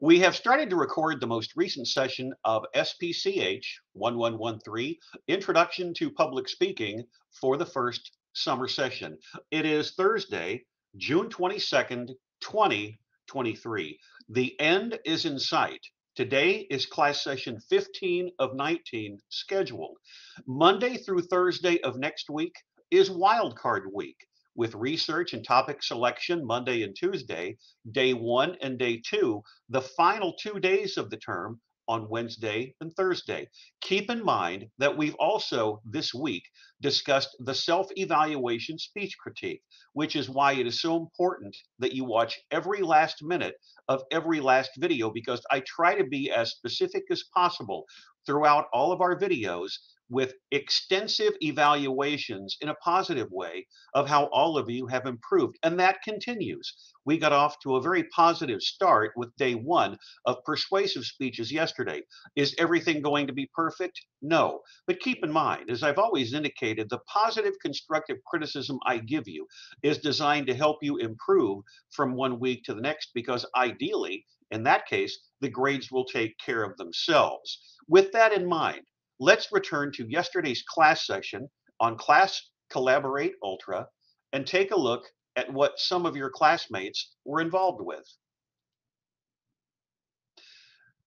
We have started to record the most recent session of SPCH 1113 Introduction to Public Speaking for the first summer session. It is Thursday, June 22nd, 2023. The end is in sight. Today is class session 15 of 19 scheduled. Monday through Thursday of next week is wildcard week with research and topic selection Monday and Tuesday, day one and day two, the final two days of the term on Wednesday and Thursday. Keep in mind that we've also this week discussed the self evaluation speech critique, which is why it is so important that you watch every last minute of every last video because I try to be as specific as possible throughout all of our videos with extensive evaluations in a positive way of how all of you have improved. And that continues. We got off to a very positive start with day one of persuasive speeches yesterday. Is everything going to be perfect? No. But keep in mind, as I've always indicated, the positive constructive criticism I give you is designed to help you improve from one week to the next because ideally, in that case, the grades will take care of themselves. With that in mind, let's return to yesterday's class session on Class Collaborate Ultra and take a look at what some of your classmates were involved with.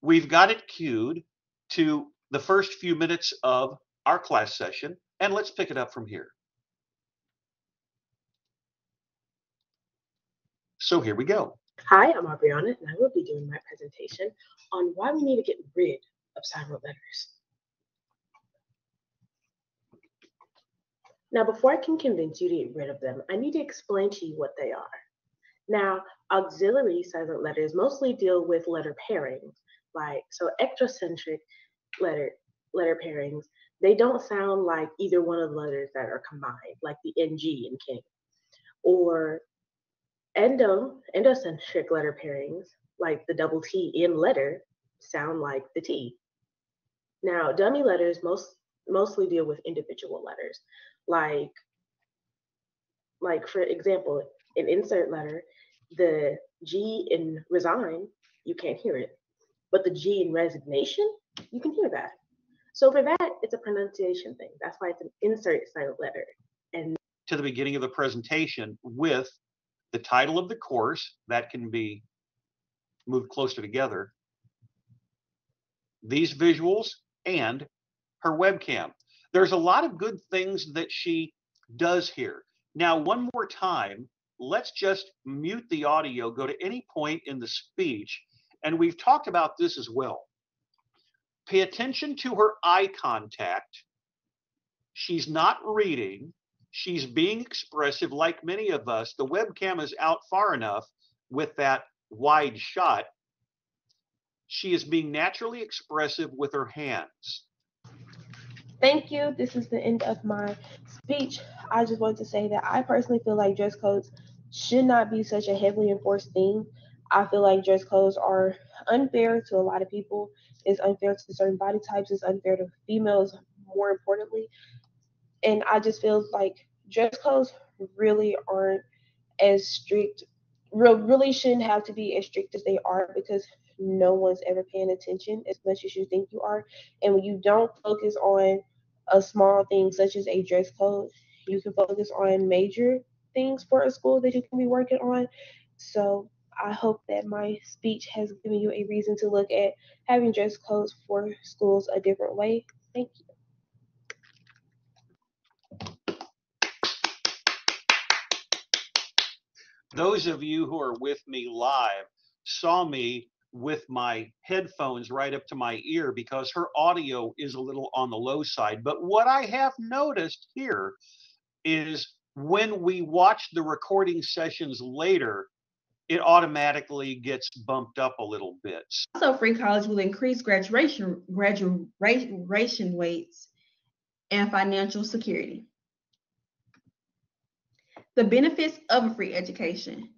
We've got it queued to the first few minutes of our class session, and let's pick it up from here. So here we go. Hi, I'm Aubriana, and I will be doing my presentation on why we need to get rid of silent letters. Now, before I can convince you to get rid of them, I need to explain to you what they are. Now, auxiliary silent letters mostly deal with letter pairings, like so exocentric letter letter pairings. They don't sound like either one of the letters that are combined, like the ng in king, or endo endocentric letter pairings, like the double T in letter, sound like the T. Now, dummy letters most mostly deal with individual letters, like like for example an insert letter the g in resign you can't hear it but the g in resignation you can hear that. So for that it's a pronunciation thing. That's why it's an insert silent letter. And to the beginning of the presentation with the title of the course that can be moved closer together these visuals and her webcam there's a lot of good things that she does here. Now, one more time, let's just mute the audio, go to any point in the speech, and we've talked about this as well. Pay attention to her eye contact. She's not reading, she's being expressive like many of us. The webcam is out far enough with that wide shot. She is being naturally expressive with her hands. Thank you. This is the end of my speech. I just want to say that I personally feel like dress codes should not be such a heavily enforced thing. I feel like dress codes are unfair to a lot of people. It's unfair to certain body types. It's unfair to females, more importantly. And I just feel like dress codes really aren't as strict, really shouldn't have to be as strict as they are because no one's ever paying attention as much as you think you are. And when you don't focus on a small thing such as a dress code, you can focus on major things for a school that you can be working on. So I hope that my speech has given you a reason to look at having dress codes for schools a different way. Thank you. Those of you who are with me live saw me with my headphones right up to my ear because her audio is a little on the low side. But what I have noticed here is when we watch the recording sessions later, it automatically gets bumped up a little bit. Also, free college will increase graduation graduation rates and financial security. The benefits of a free education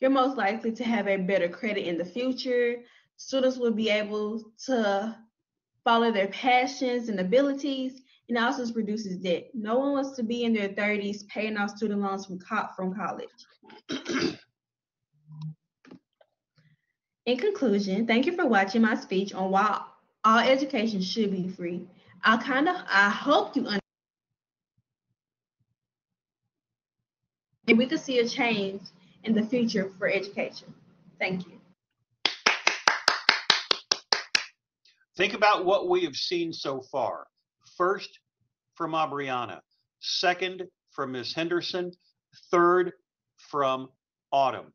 you're most likely to have a better credit in the future. Students will be able to follow their passions and abilities, and also reduces debt. No one wants to be in their 30s paying off student loans from, co- from college. In conclusion, thank you for watching my speech on why all education should be free. I kind of, I hope you understand. And we could see a change in the future for education. Thank you. Think about what we have seen so far. First, from Aubriana. Second, from Ms. Henderson. Third, from Autumn.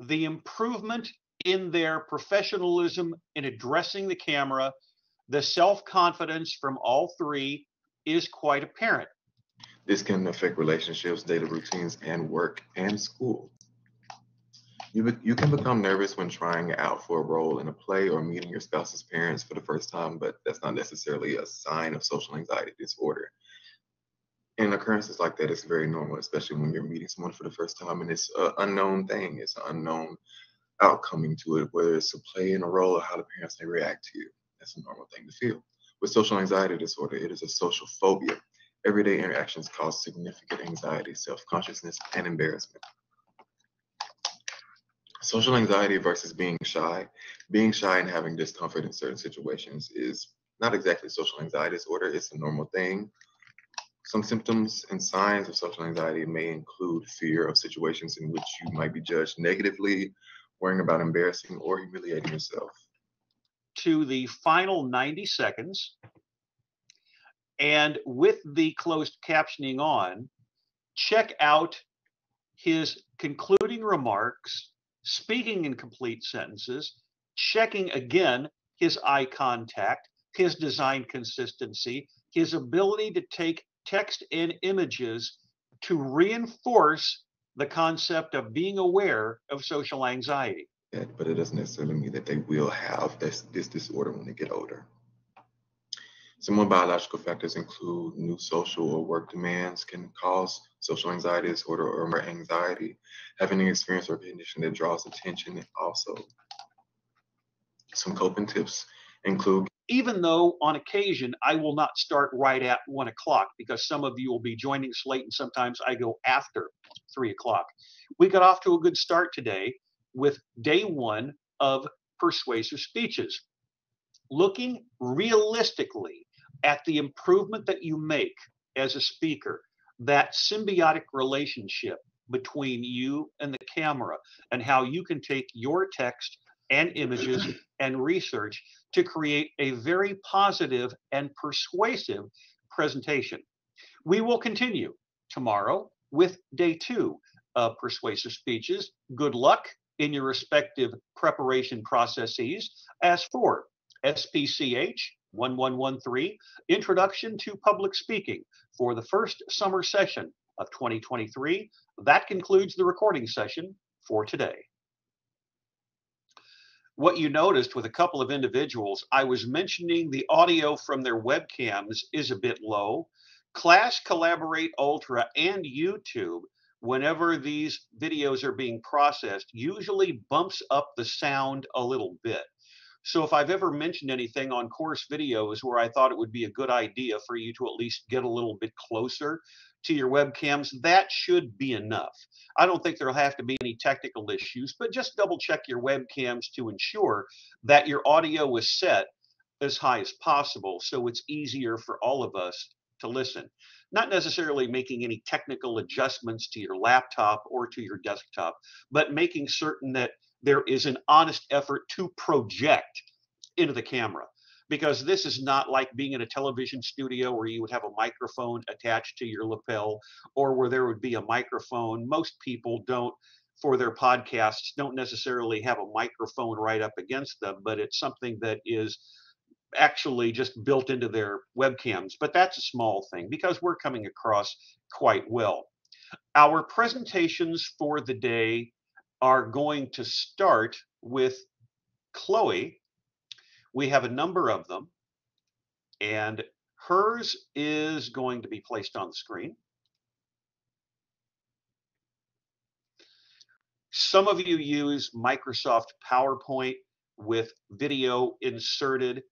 The improvement in their professionalism in addressing the camera, the self confidence from all three is quite apparent. This can affect relationships, daily routines, and work and school. You, be, you can become nervous when trying out for a role in a play or meeting your spouse's parents for the first time, but that's not necessarily a sign of social anxiety disorder. And occurrences like that is very normal, especially when you're meeting someone for the first time and it's an unknown thing. It's an unknown outcoming to it, whether it's a play in a role or how the parents may react to you. That's a normal thing to feel. With social anxiety disorder, it is a social phobia. Everyday interactions cause significant anxiety, self consciousness, and embarrassment. Social anxiety versus being shy. Being shy and having discomfort in certain situations is not exactly social anxiety disorder, it's a normal thing. Some symptoms and signs of social anxiety may include fear of situations in which you might be judged negatively, worrying about embarrassing or humiliating yourself. To the final 90 seconds, and with the closed captioning on, check out his concluding remarks, speaking in complete sentences, checking again his eye contact, his design consistency, his ability to take text and images to reinforce the concept of being aware of social anxiety. But it doesn't necessarily mean that they will have this, this disorder when they get older. Some more biological factors include new social or work demands can cause social anxiety disorder or more anxiety. Having an experience or condition that draws attention also. Some coping tips include even though on occasion I will not start right at one o'clock because some of you will be joining us late and sometimes I go after three o'clock. We got off to a good start today with day one of persuasive speeches. Looking realistically at the improvement that you make as a speaker, that symbiotic relationship between you and the camera, and how you can take your text and images and research to create a very positive and persuasive presentation. We will continue tomorrow with day two of persuasive speeches. Good luck in your respective preparation processes. As for SPCH 1113, Introduction to Public Speaking for the first summer session of 2023, that concludes the recording session for today what you noticed with a couple of individuals, I was mentioning the audio from their webcams is a bit low. Class Collaborate Ultra and YouTube, whenever these videos are being processed, usually bumps up the sound a little bit. So if I've ever mentioned anything on course videos where I thought it would be a good idea for you to at least get a little bit closer to your webcams, that should be enough. I don't think there'll have to be any technical issues, but just double check your webcams to ensure that your audio is set as high as possible so it's easier for all of us to listen. Not necessarily making any technical adjustments to your laptop or to your desktop, but making certain that there is an honest effort to project into the camera because this is not like being in a television studio where you would have a microphone attached to your lapel or where there would be a microphone. Most people don't, for their podcasts, don't necessarily have a microphone right up against them, but it's something that is actually just built into their webcams. But that's a small thing because we're coming across quite well. Our presentations for the day are going to start with Chloe we have a number of them, and hers is going to be placed on the screen. Some of you use Microsoft PowerPoint with video inserted.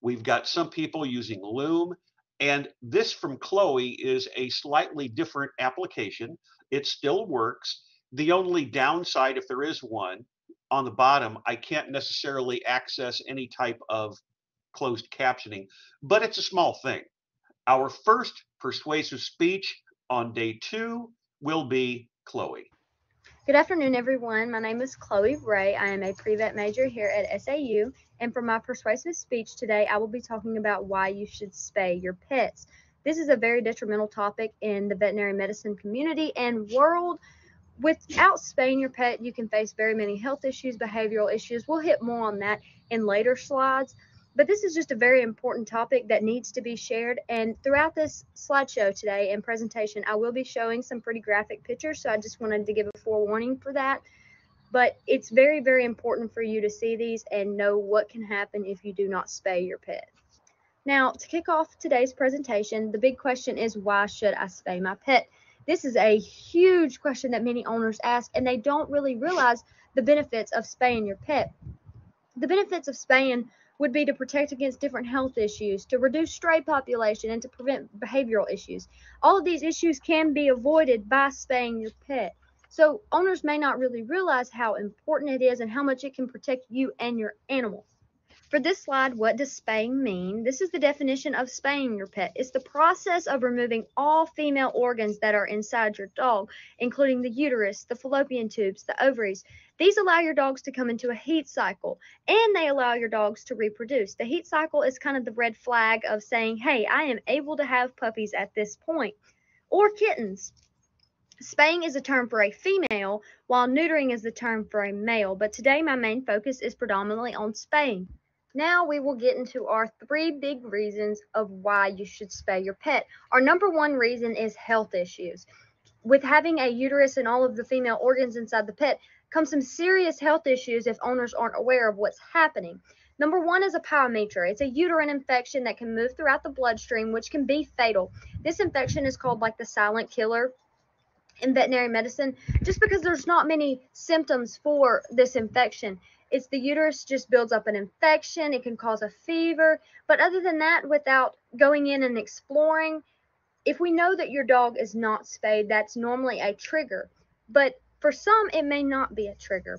We've got some people using Loom. And this from Chloe is a slightly different application. It still works. The only downside, if there is one, on the bottom, I can't necessarily access any type of closed captioning, but it's a small thing. Our first persuasive speech on day two will be Chloe. Good afternoon, everyone. My name is Chloe Ray. I am a pre-vet major here at SAU, and for my persuasive speech today, I will be talking about why you should spay your pets. This is a very detrimental topic in the veterinary medicine community and world. Without spaying your pet, you can face very many health issues, behavioral issues. We'll hit more on that in later slides. But this is just a very important topic that needs to be shared. And throughout this slideshow today and presentation, I will be showing some pretty graphic pictures. So I just wanted to give a forewarning for that. But it's very, very important for you to see these and know what can happen if you do not spay your pet. Now, to kick off today's presentation, the big question is why should I spay my pet? This is a huge question that many owners ask, and they don't really realize the benefits of spaying your pet. The benefits of spaying would be to protect against different health issues, to reduce stray population, and to prevent behavioral issues. All of these issues can be avoided by spaying your pet. So, owners may not really realize how important it is and how much it can protect you and your animal. For this slide, what does spaying mean? This is the definition of spaying your pet. It's the process of removing all female organs that are inside your dog, including the uterus, the fallopian tubes, the ovaries. These allow your dogs to come into a heat cycle and they allow your dogs to reproduce. The heat cycle is kind of the red flag of saying, hey, I am able to have puppies at this point, or kittens. Spaying is a term for a female, while neutering is the term for a male. But today, my main focus is predominantly on spaying. Now we will get into our three big reasons of why you should spay your pet. Our number one reason is health issues. With having a uterus and all of the female organs inside the pet comes some serious health issues if owners aren't aware of what's happening. Number one is a pyometra. It's a uterine infection that can move throughout the bloodstream, which can be fatal. This infection is called like the silent killer in veterinary medicine just because there's not many symptoms for this infection it's the uterus just builds up an infection. It can cause a fever. But other than that, without going in and exploring, if we know that your dog is not spayed, that's normally a trigger. But for some, it may not be a trigger.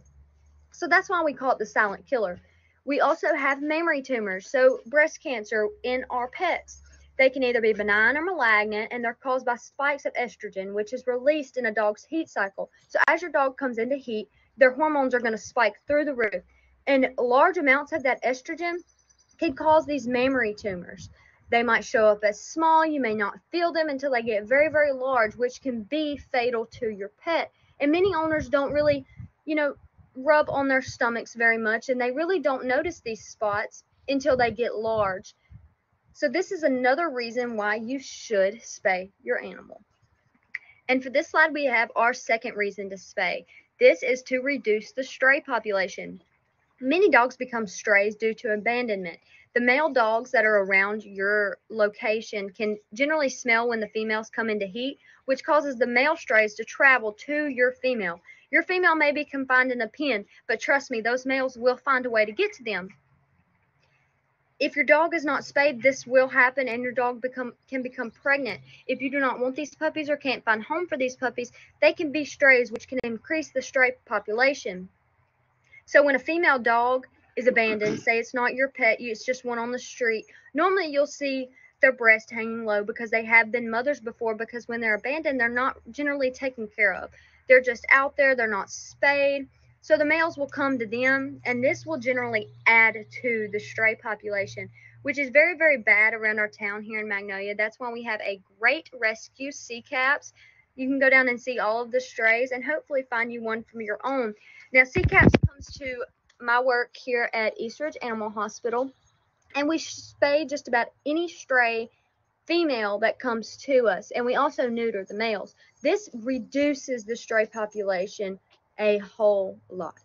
So that's why we call it the silent killer. We also have mammary tumors, so breast cancer in our pets. They can either be benign or malignant, and they're caused by spikes of estrogen, which is released in a dog's heat cycle. So as your dog comes into heat, their hormones are going to spike through the roof. And large amounts of that estrogen can cause these mammary tumors. They might show up as small, you may not feel them until they get very, very large, which can be fatal to your pet. And many owners don't really, you know, rub on their stomachs very much, and they really don't notice these spots until they get large. So, this is another reason why you should spay your animal. And for this slide, we have our second reason to spay. This is to reduce the stray population. Many dogs become strays due to abandonment. The male dogs that are around your location can generally smell when the females come into heat, which causes the male strays to travel to your female. Your female may be confined in a pen, but trust me, those males will find a way to get to them if your dog is not spayed, this will happen and your dog become can become pregnant. If you do not want these puppies or can't find home for these puppies, they can be strays, which can increase the stray population. So when a female dog is abandoned, say it's not your pet, it's just one on the street, normally you'll see their breast hanging low because they have been mothers before because when they're abandoned, they're not generally taken care of. They're just out there, they're not spayed so the males will come to them, and this will generally add to the stray population, which is very, very bad around our town here in Magnolia. That's why we have a great rescue CCAPS. You can go down and see all of the strays and hopefully find you one from your own. Now, CCAPS comes to my work here at Eastridge Animal Hospital, and we spay just about any stray female that comes to us, and we also neuter the males. This reduces the stray population a whole lot.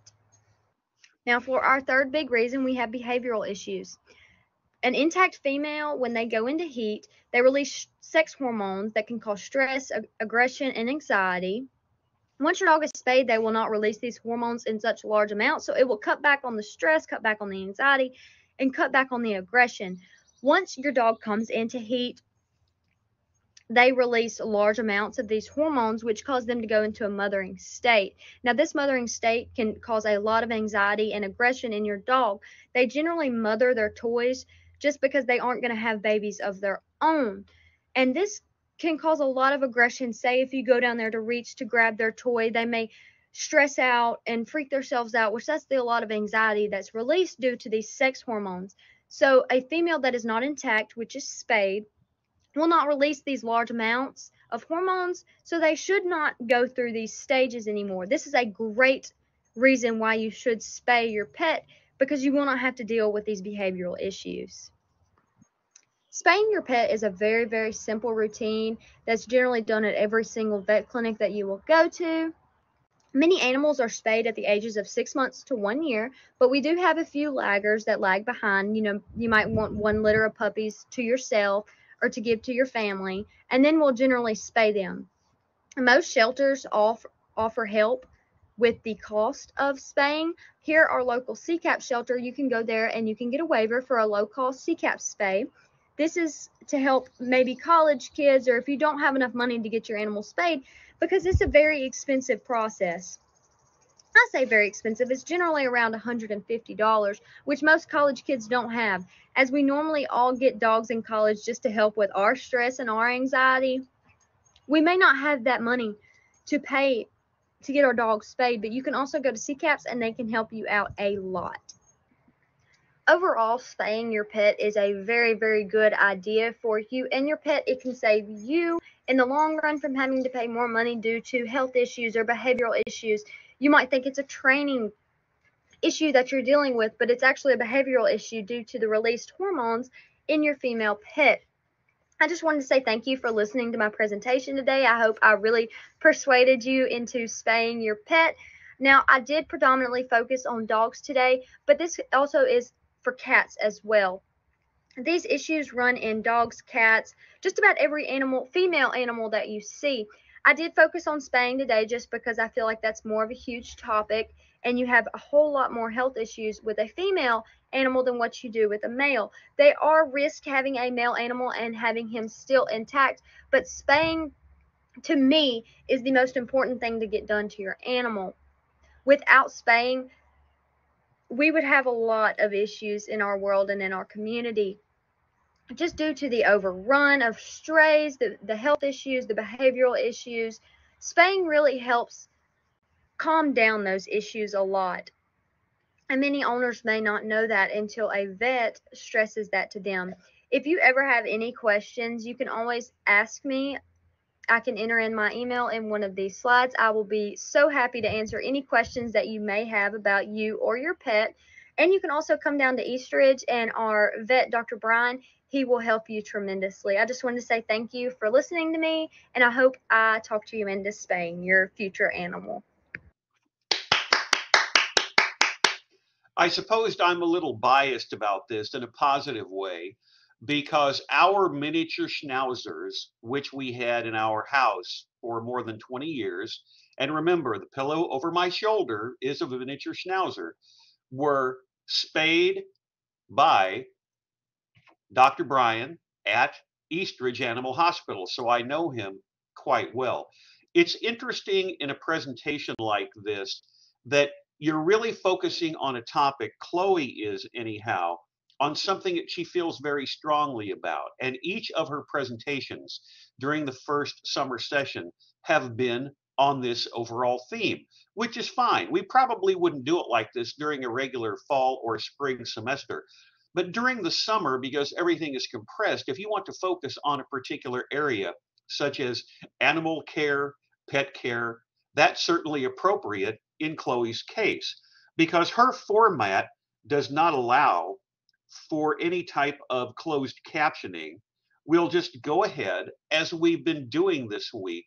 Now, for our third big reason, we have behavioral issues. An intact female, when they go into heat, they release sex hormones that can cause stress, ag- aggression, and anxiety. Once your dog is spayed, they will not release these hormones in such large amounts, so it will cut back on the stress, cut back on the anxiety, and cut back on the aggression. Once your dog comes into heat, they release large amounts of these hormones, which cause them to go into a mothering state. Now, this mothering state can cause a lot of anxiety and aggression in your dog. They generally mother their toys just because they aren't going to have babies of their own. And this can cause a lot of aggression. Say, if you go down there to reach to grab their toy, they may stress out and freak themselves out, which that's the, a lot of anxiety that's released due to these sex hormones. So, a female that is not intact, which is spayed, will not release these large amounts of hormones, so they should not go through these stages anymore. This is a great reason why you should spay your pet because you will not have to deal with these behavioral issues. Spaying your pet is a very, very simple routine that's generally done at every single vet clinic that you will go to. Many animals are spayed at the ages of six months to one year, but we do have a few laggers that lag behind. You know, you might want one litter of puppies to yourself or to give to your family, and then we'll generally spay them. Most shelters offer, offer help with the cost of spaying. Here, our local CCAP shelter, you can go there and you can get a waiver for a low cost CCAP spay. This is to help maybe college kids or if you don't have enough money to get your animal spayed because it's a very expensive process. I say very expensive, it's generally around $150, which most college kids don't have. As we normally all get dogs in college just to help with our stress and our anxiety, we may not have that money to pay to get our dogs spayed, but you can also go to CCAPS and they can help you out a lot. Overall, spaying your pet is a very, very good idea for you and your pet. It can save you in the long run from having to pay more money due to health issues or behavioral issues. You might think it's a training issue that you're dealing with, but it's actually a behavioral issue due to the released hormones in your female pet. I just wanted to say thank you for listening to my presentation today. I hope I really persuaded you into spaying your pet. Now, I did predominantly focus on dogs today, but this also is for cats as well. These issues run in dogs, cats, just about every animal, female animal that you see. I did focus on spaying today just because I feel like that's more of a huge topic and you have a whole lot more health issues with a female animal than what you do with a male. They are risk having a male animal and having him still intact, but spaying to me is the most important thing to get done to your animal. Without spaying, we would have a lot of issues in our world and in our community just due to the overrun of strays, the, the health issues, the behavioral issues. Spaying really helps calm down those issues a lot. And many owners may not know that until a vet stresses that to them. If you ever have any questions, you can always ask me. I can enter in my email in one of these slides. I will be so happy to answer any questions that you may have about you or your pet. And you can also come down to Eastridge and our vet, Dr. Brian, he will help you tremendously. I just wanted to say thank you for listening to me, and I hope I talk to you into spaying your future animal. I suppose I'm a little biased about this in a positive way because our miniature schnauzers, which we had in our house for more than 20 years, and remember, the pillow over my shoulder is of a miniature schnauzer, were spayed by Dr. Brian at Eastridge Animal Hospital, so I know him quite well. It's interesting in a presentation like this that you're really focusing on a topic, Chloe is anyhow, on something that she feels very strongly about. And each of her presentations during the first summer session have been on this overall theme, which is fine. We probably wouldn't do it like this during a regular fall or spring semester. But during the summer, because everything is compressed, if you want to focus on a particular area, such as animal care, pet care, that's certainly appropriate in Chloe's case because her format does not allow for any type of closed captioning. We'll just go ahead, as we've been doing this week,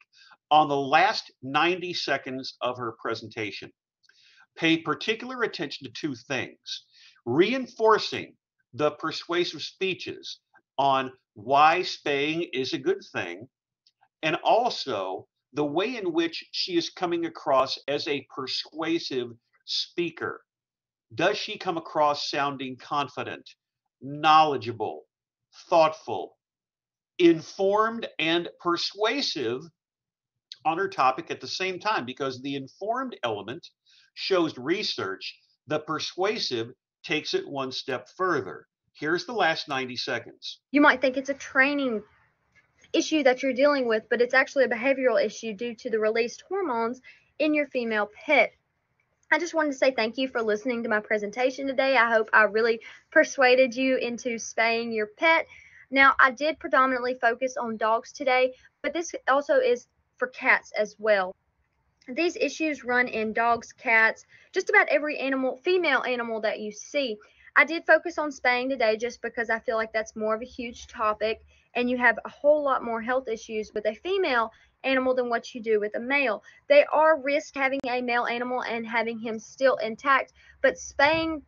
on the last 90 seconds of her presentation. Pay particular attention to two things reinforcing the persuasive speeches on why spaying is a good thing, and also the way in which she is coming across as a persuasive speaker. Does she come across sounding confident, knowledgeable, thoughtful, informed and persuasive on her topic at the same time because the informed element shows research, the persuasive takes it one step further. Here's the last 90 seconds. You might think it's a training issue that you're dealing with, but it's actually a behavioral issue due to the released hormones in your female pet. I just wanted to say thank you for listening to my presentation today. I hope I really persuaded you into spaying your pet. Now, I did predominantly focus on dogs today, but this also is for cats as well. These issues run in dogs, cats, just about every animal, female animal that you see. I did focus on spaying today just because I feel like that's more of a huge topic and you have a whole lot more health issues with a female animal than what you do with a male. They are risk having a male animal and having him still intact, but spaying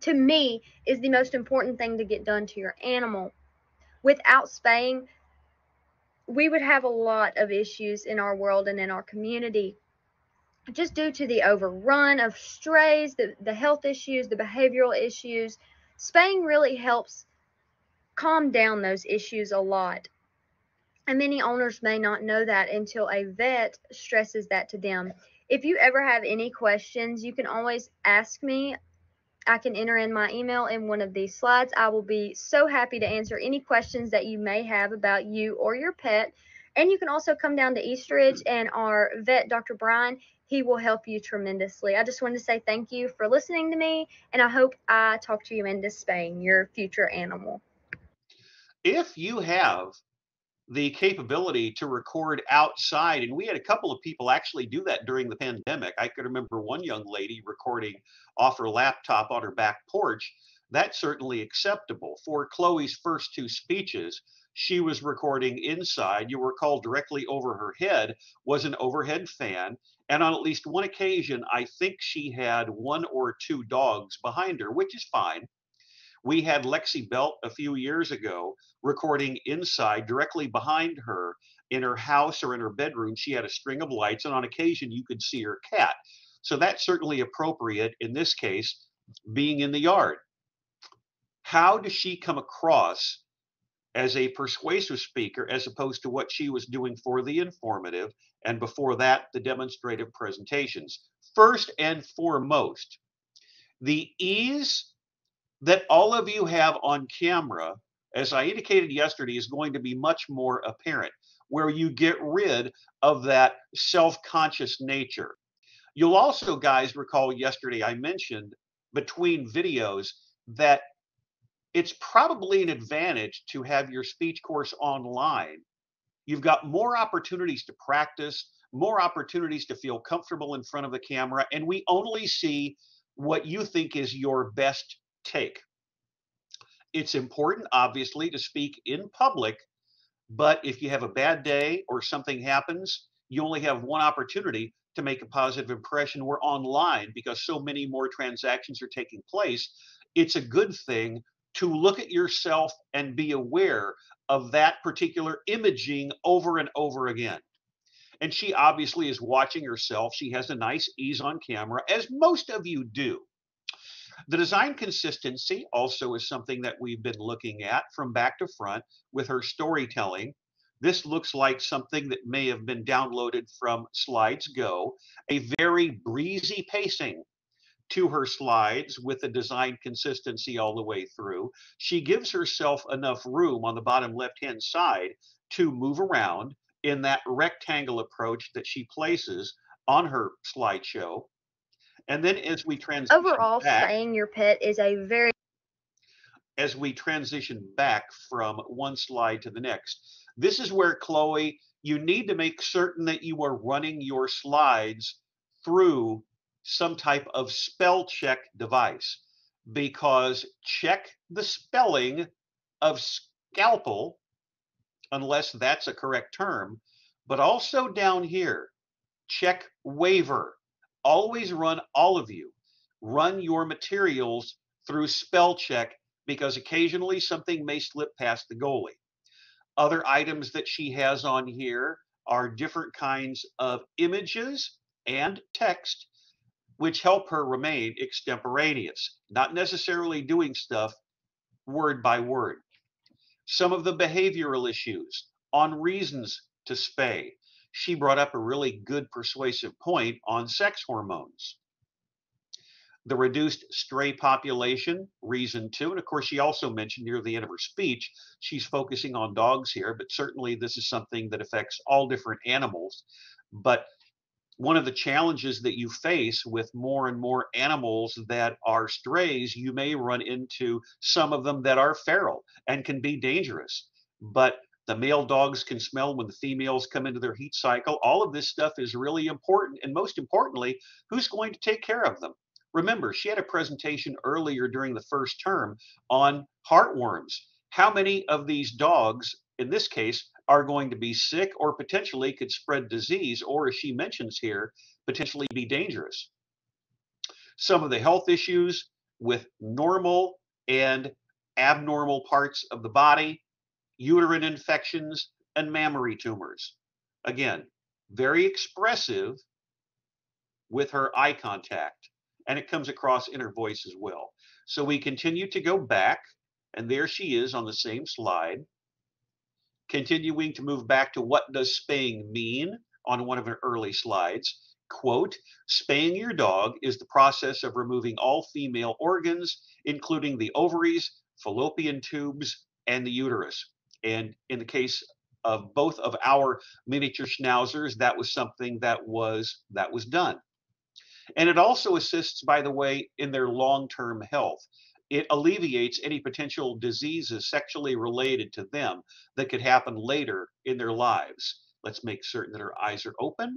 to me is the most important thing to get done to your animal. Without spaying, we would have a lot of issues in our world and in our community just due to the overrun of strays, the, the health issues, the behavioral issues. Spaying really helps calm down those issues a lot. And many owners may not know that until a vet stresses that to them. If you ever have any questions, you can always ask me. I can enter in my email in one of these slides. I will be so happy to answer any questions that you may have about you or your pet. And you can also come down to Eastridge and our vet, Dr. Brian, he will help you tremendously. I just wanted to say thank you for listening to me, and I hope I talk to you into spaying your future animal. If you have the capability to record outside. And we had a couple of people actually do that during the pandemic. I could remember one young lady recording off her laptop on her back porch. That's certainly acceptable. For Chloe's first two speeches, she was recording inside. You were called directly over her head was an overhead fan. And on at least one occasion, I think she had one or two dogs behind her, which is fine. We had Lexi Belt a few years ago recording inside directly behind her in her house or in her bedroom. She had a string of lights, and on occasion you could see her cat. So that's certainly appropriate in this case, being in the yard. How does she come across as a persuasive speaker as opposed to what she was doing for the informative and before that, the demonstrative presentations? First and foremost, the ease that all of you have on camera, as I indicated yesterday, is going to be much more apparent, where you get rid of that self conscious nature. You'll also, guys, recall yesterday I mentioned between videos that it's probably an advantage to have your speech course online. You've got more opportunities to practice, more opportunities to feel comfortable in front of the camera, and we only see what you think is your best take. It's important, obviously, to speak in public, but if you have a bad day or something happens, you only have one opportunity to make a positive impression. We're online because so many more transactions are taking place. It's a good thing to look at yourself and be aware of that particular imaging over and over again. And she obviously is watching herself. She has a nice ease on camera, as most of you do. The design consistency also is something that we've been looking at from back to front with her storytelling. This looks like something that may have been downloaded from Slidesgo, a very breezy pacing to her slides with the design consistency all the way through. She gives herself enough room on the bottom left hand side to move around in that rectangle approach that she places on her slideshow. And then as we transition Overall, back, spaying your pet is a very as we transition back from one slide to the next, this is where Chloe, you need to make certain that you are running your slides through some type of spell check device because check the spelling of scalpel, unless that's a correct term, but also down here, check waiver always run all of you run your materials through spell check because occasionally something may slip past the goalie. Other items that she has on here are different kinds of images and text, which help her remain extemporaneous, not necessarily doing stuff word by word. some of the behavioral issues on reasons to spay. She brought up a really good persuasive point on sex hormones. The reduced stray population, reason two. And of course, she also mentioned near the end of her speech, she's focusing on dogs here, but certainly this is something that affects all different animals. But one of the challenges that you face with more and more animals that are strays, you may run into some of them that are feral and can be dangerous. But the male dogs can smell when the females come into their heat cycle. All of this stuff is really important. And most importantly, who's going to take care of them? Remember, she had a presentation earlier during the first term on heartworms. How many of these dogs, in this case, are going to be sick or potentially could spread disease, or as she mentions here, potentially be dangerous. Some of the health issues with normal and abnormal parts of the body, uterine infections, and mammary tumors. Again, very expressive with her eye contact, and it comes across in her voice as well. So we continue to go back, and there she is on the same slide continuing to move back to what does spaying mean on one of her early slides. Quote, spaying your dog is the process of removing all female organs, including the ovaries, fallopian tubes, and the uterus. And in the case of both of our miniature schnauzers, that was something that was that was done. And it also assists, by the way, in their long-term health it alleviates any potential diseases sexually related to them that could happen later in their lives. Let's make certain that her eyes are open.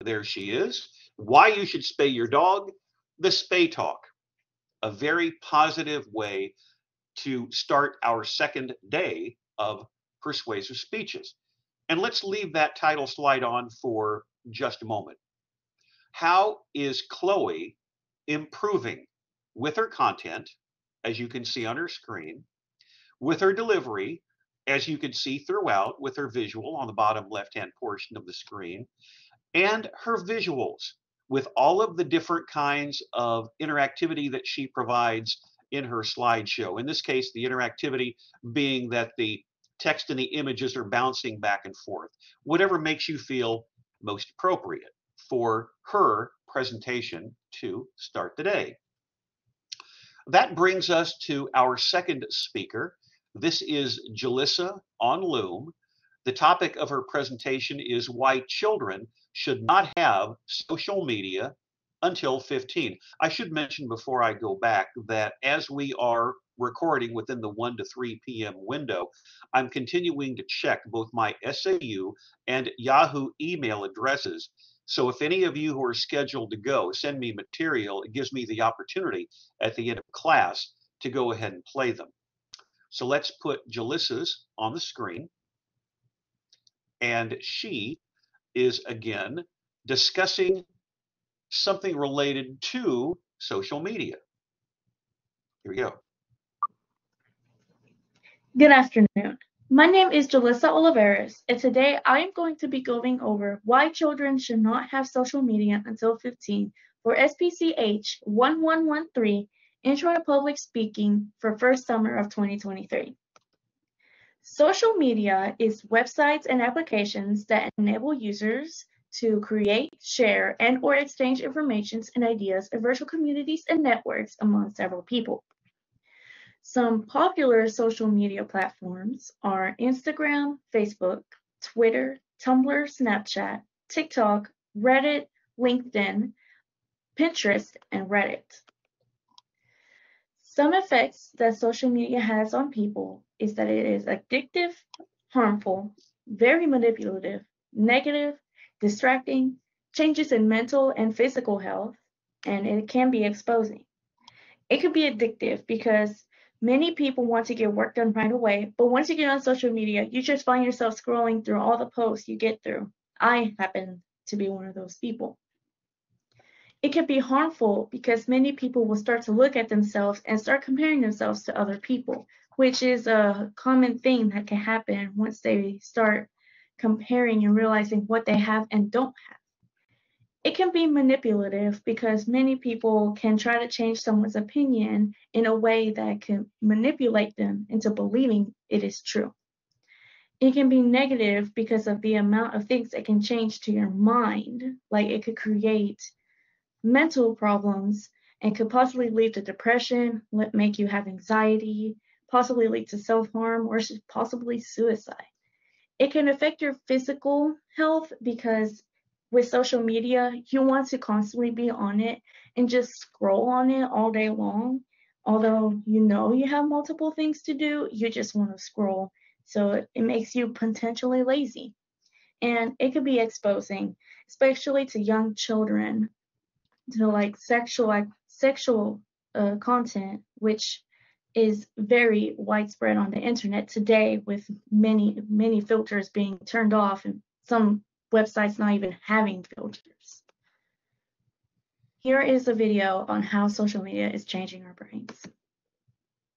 There she is. Why you should spay your dog, the spay talk, a very positive way to start our second day of persuasive speeches. And let's leave that title slide on for just a moment. How is Chloe improving with her content, as you can see on her screen, with her delivery, as you can see throughout with her visual on the bottom left-hand portion of the screen, and her visuals with all of the different kinds of interactivity that she provides in her slideshow. In this case, the interactivity being that the text and the images are bouncing back and forth, whatever makes you feel most appropriate for her presentation to start the day. That brings us to our second speaker. This is Jalissa on Loom. The topic of her presentation is why children should not have social media until 15. I should mention before I go back that as we are recording within the 1 to 3 p.m. window, I'm continuing to check both my SAU and Yahoo email addresses so if any of you who are scheduled to go send me material, it gives me the opportunity at the end of class to go ahead and play them. So let's put Jalissa's on the screen. And she is again discussing something related to social media. Here we go. Good afternoon. My name is Jalissa Oliveras, and today I am going to be going over why children should not have social media until 15 for SPCH 1113 Intro to Public Speaking for first summer of 2023. Social media is websites and applications that enable users to create, share, and or exchange information and ideas in virtual communities and networks among several people. Some popular social media platforms are Instagram, Facebook, Twitter, Tumblr, Snapchat, TikTok, Reddit, LinkedIn, Pinterest, and Reddit. Some effects that social media has on people is that it is addictive, harmful, very manipulative, negative, distracting, changes in mental and physical health, and it can be exposing. It can be addictive because Many people want to get work done right away, but once you get on social media, you just find yourself scrolling through all the posts you get through. I happen to be one of those people. It can be harmful because many people will start to look at themselves and start comparing themselves to other people, which is a common thing that can happen once they start comparing and realizing what they have and don't have. It can be manipulative because many people can try to change someone's opinion in a way that can manipulate them into believing it is true. It can be negative because of the amount of things that can change to your mind, like it could create mental problems and could possibly lead to depression, make you have anxiety, possibly lead to self-harm or possibly suicide. It can affect your physical health because with social media, you want to constantly be on it and just scroll on it all day long. Although you know you have multiple things to do, you just want to scroll. So it, makes you potentially lazy. And it could be exposing, especially to young children, to like sexual like sexual uh, content, which is very widespread on the internet today with many many filters being turned off and some websites not even having filters. Here is a video on how social media is changing our brains.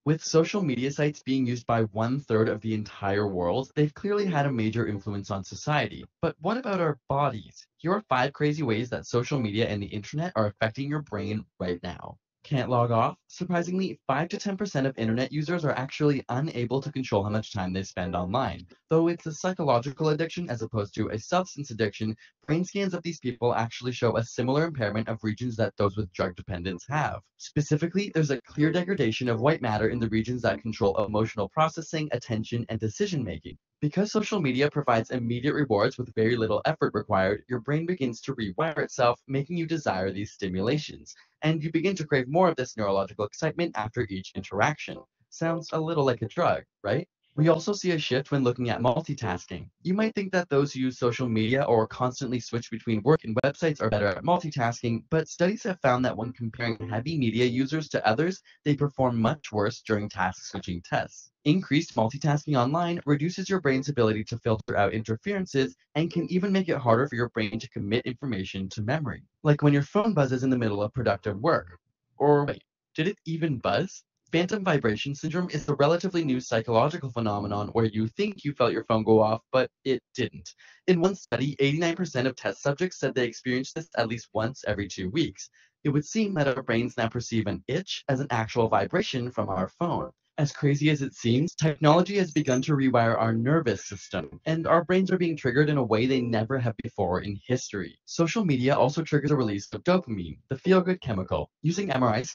With social media sites being used by one third of the entire world, they've clearly had a major influence on society. But what about our bodies? Here are five crazy ways that social media and the internet are affecting your brain right now can't log off. Surprisingly, 5 to 10% of internet users are actually unable to control how much time they spend online. Though it's a psychological addiction as opposed to a substance addiction, brain scans of these people actually show a similar impairment of regions that those with drug dependence have. Specifically, there's a clear degradation of white matter in the regions that control emotional processing, attention, and decision making. Because social media provides immediate rewards with very little effort required, your brain begins to rewire itself, making you desire these stimulations. And you begin to crave more of this neurological excitement after each interaction. Sounds a little like a drug, right? We also see a shift when looking at multitasking. You might think that those who use social media or constantly switch between work and websites are better at multitasking, but studies have found that when comparing heavy media users to others, they perform much worse during task switching tests. Increased multitasking online reduces your brain's ability to filter out interferences and can even make it harder for your brain to commit information to memory. Like when your phone buzzes in the middle of productive work. Or wait, did it even buzz? Phantom vibration syndrome is a relatively new psychological phenomenon where you think you felt your phone go off, but it didn't. In one study, 89% of test subjects said they experienced this at least once every two weeks. It would seem that our brains now perceive an itch as an actual vibration from our phone. As crazy as it seems, technology has begun to rewire our nervous system, and our brains are being triggered in a way they never have before in history. Social media also triggers a release of dopamine, the feel good chemical. Using MRI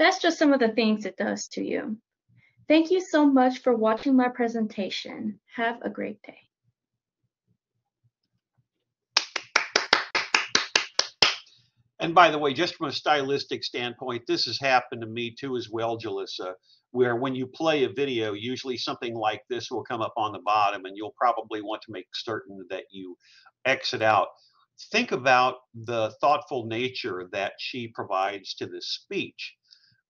that's just some of the things it does to you. Thank you so much for watching my presentation. Have a great day. And by the way, just from a stylistic standpoint, this has happened to me too as well, Jalissa, where when you play a video, usually something like this will come up on the bottom and you'll probably want to make certain that you exit out. Think about the thoughtful nature that she provides to this speech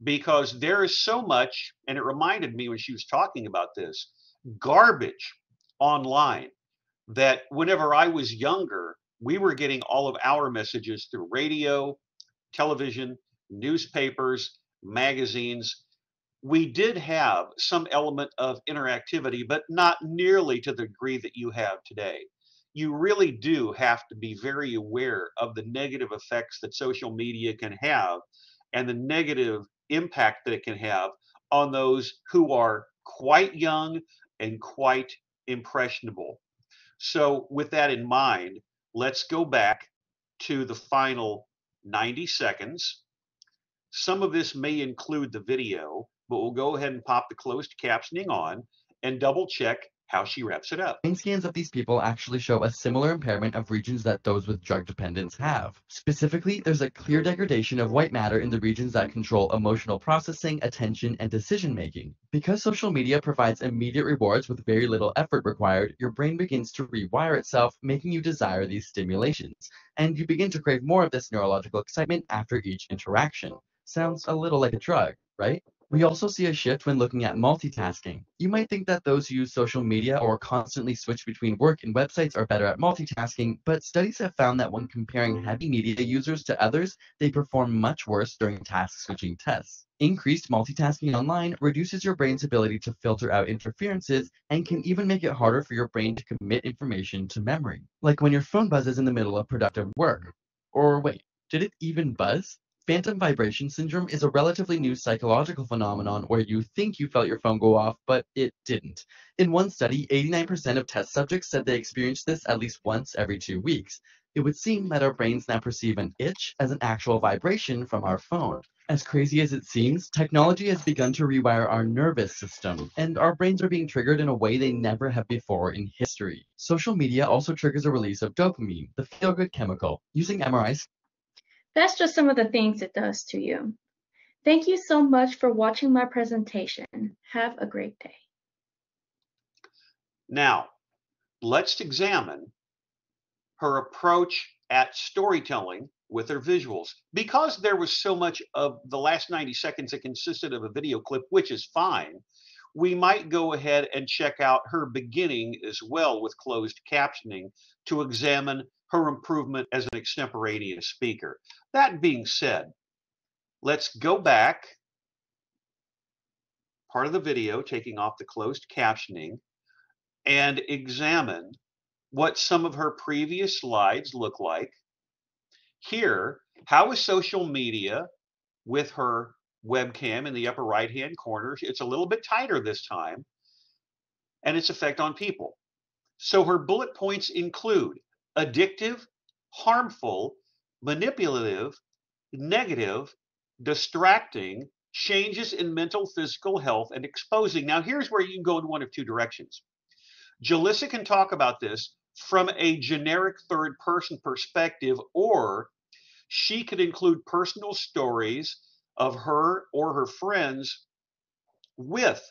because there is so much, and it reminded me when she was talking about this garbage online that whenever I was younger, we were getting all of our messages through radio, television, newspapers, magazines. We did have some element of interactivity, but not nearly to the degree that you have today. You really do have to be very aware of the negative effects that social media can have and the negative impact that it can have on those who are quite young and quite impressionable. So, with that in mind, let's go back to the final 90 seconds. Some of this may include the video, but we'll go ahead and pop the closed captioning on and double check how she wraps it up. Brain scans of these people actually show a similar impairment of regions that those with drug dependence have. Specifically, there's a clear degradation of white matter in the regions that control emotional processing, attention, and decision making. Because social media provides immediate rewards with very little effort required, your brain begins to rewire itself, making you desire these stimulations. And you begin to crave more of this neurological excitement after each interaction. Sounds a little like a drug, right? We also see a shift when looking at multitasking. You might think that those who use social media or constantly switch between work and websites are better at multitasking, but studies have found that when comparing heavy media users to others, they perform much worse during task switching tests. Increased multitasking online reduces your brain's ability to filter out interferences and can even make it harder for your brain to commit information to memory. Like when your phone buzzes in the middle of productive work. Or wait, did it even buzz? Phantom vibration syndrome is a relatively new psychological phenomenon where you think you felt your phone go off, but it didn't. In one study, 89% of test subjects said they experienced this at least once every two weeks. It would seem that our brains now perceive an itch as an actual vibration from our phone. As crazy as it seems, technology has begun to rewire our nervous system, and our brains are being triggered in a way they never have before in history. Social media also triggers a release of dopamine, the feel good chemical. Using MRI That's just some of the things it does to you. Thank you so much for watching my presentation. Have a great day. Now, let's examine her approach at storytelling with her visuals. Because there was so much of the last 90 seconds that consisted of a video clip, which is fine, we might go ahead and check out her beginning as well with closed captioning to examine her improvement as an extemporaneous speaker. That being said, let's go back part of the video, taking off the closed captioning, and examine what some of her previous slides look like. Here, how is social media with her webcam in the upper right hand corner? It's a little bit tighter this time, and its effect on people. So her bullet points include addictive, harmful, manipulative, negative, distracting, changes in mental, physical health, and exposing. Now, here's where you can go in one of two directions. Jalissa can talk about this from a generic third person perspective, or she could include personal stories of her or her friends with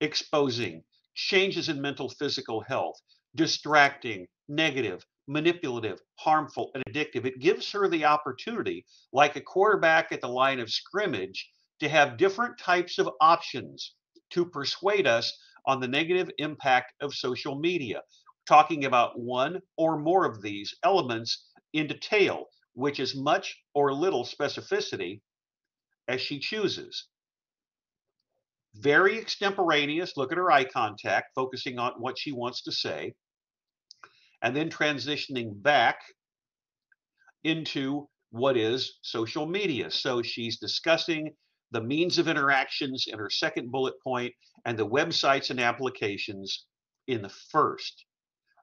exposing changes in mental physical health, distracting, negative, manipulative, harmful, and addictive. It gives her the opportunity, like a quarterback at the line of scrimmage, to have different types of options to persuade us on the negative impact of social media, talking about one or more of these elements in detail, which is much or little specificity as she chooses. Very extemporaneous, look at her eye contact, focusing on what she wants to say, and then transitioning back into what is social media. So she's discussing the means of interactions in her second bullet point and the websites and applications in the first.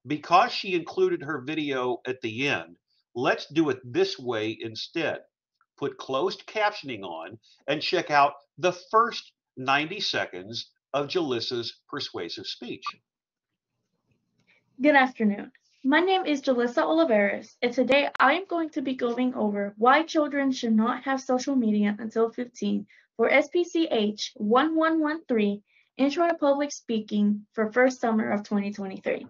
Because she included her video at the end, let's do it this way instead. Put closed captioning on and check out the first 90 seconds of Jalissa's persuasive speech. Good afternoon. My name is Jalissa Oliveras, and today I am going to be going over why children should not have social media until 15 for SPCH 1113 Intro to Public Speaking for first summer of 2023.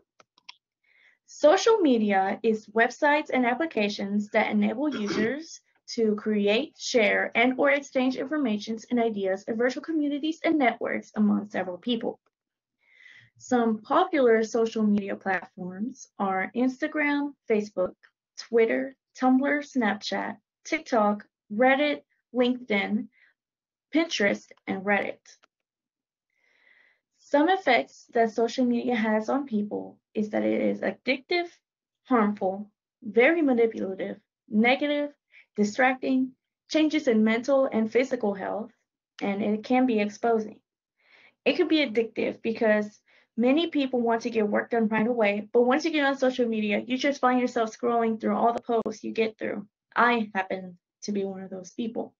Social media is websites and applications that enable users to create, share, and or exchange information and ideas in virtual communities and networks among several people. Some popular social media platforms are Instagram, Facebook, Twitter, Tumblr, Snapchat, TikTok, Reddit, LinkedIn, Pinterest, and Reddit. Some effects that social media has on people is that it is addictive, harmful, very manipulative, negative, distracting, changes in mental and physical health, and it can be exposing. It could be addictive because many people want to get work done right away, but once you get on social media, you just find yourself scrolling through all the posts you get through. I happen to be one of those people.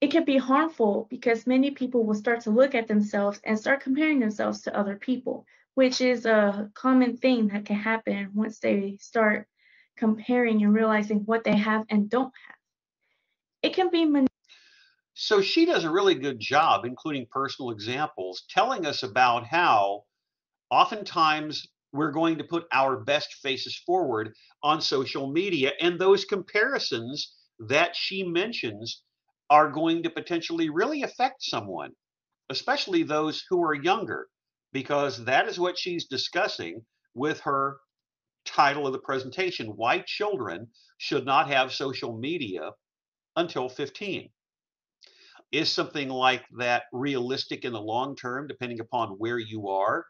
It can be harmful because many people will start to look at themselves and start comparing themselves to other people, which is a common thing that can happen once they start comparing and realizing what they have and don't have. It can be So she does a really good job, including personal examples, telling us about how oftentimes we're going to put our best faces forward on social media. And those comparisons that she mentions are going to potentially really affect someone, especially those who are younger, because that is what she's discussing with her title of the presentation Why Children Should Not Have Social Media Until 15. Is something like that realistic in the long term, depending upon where you are?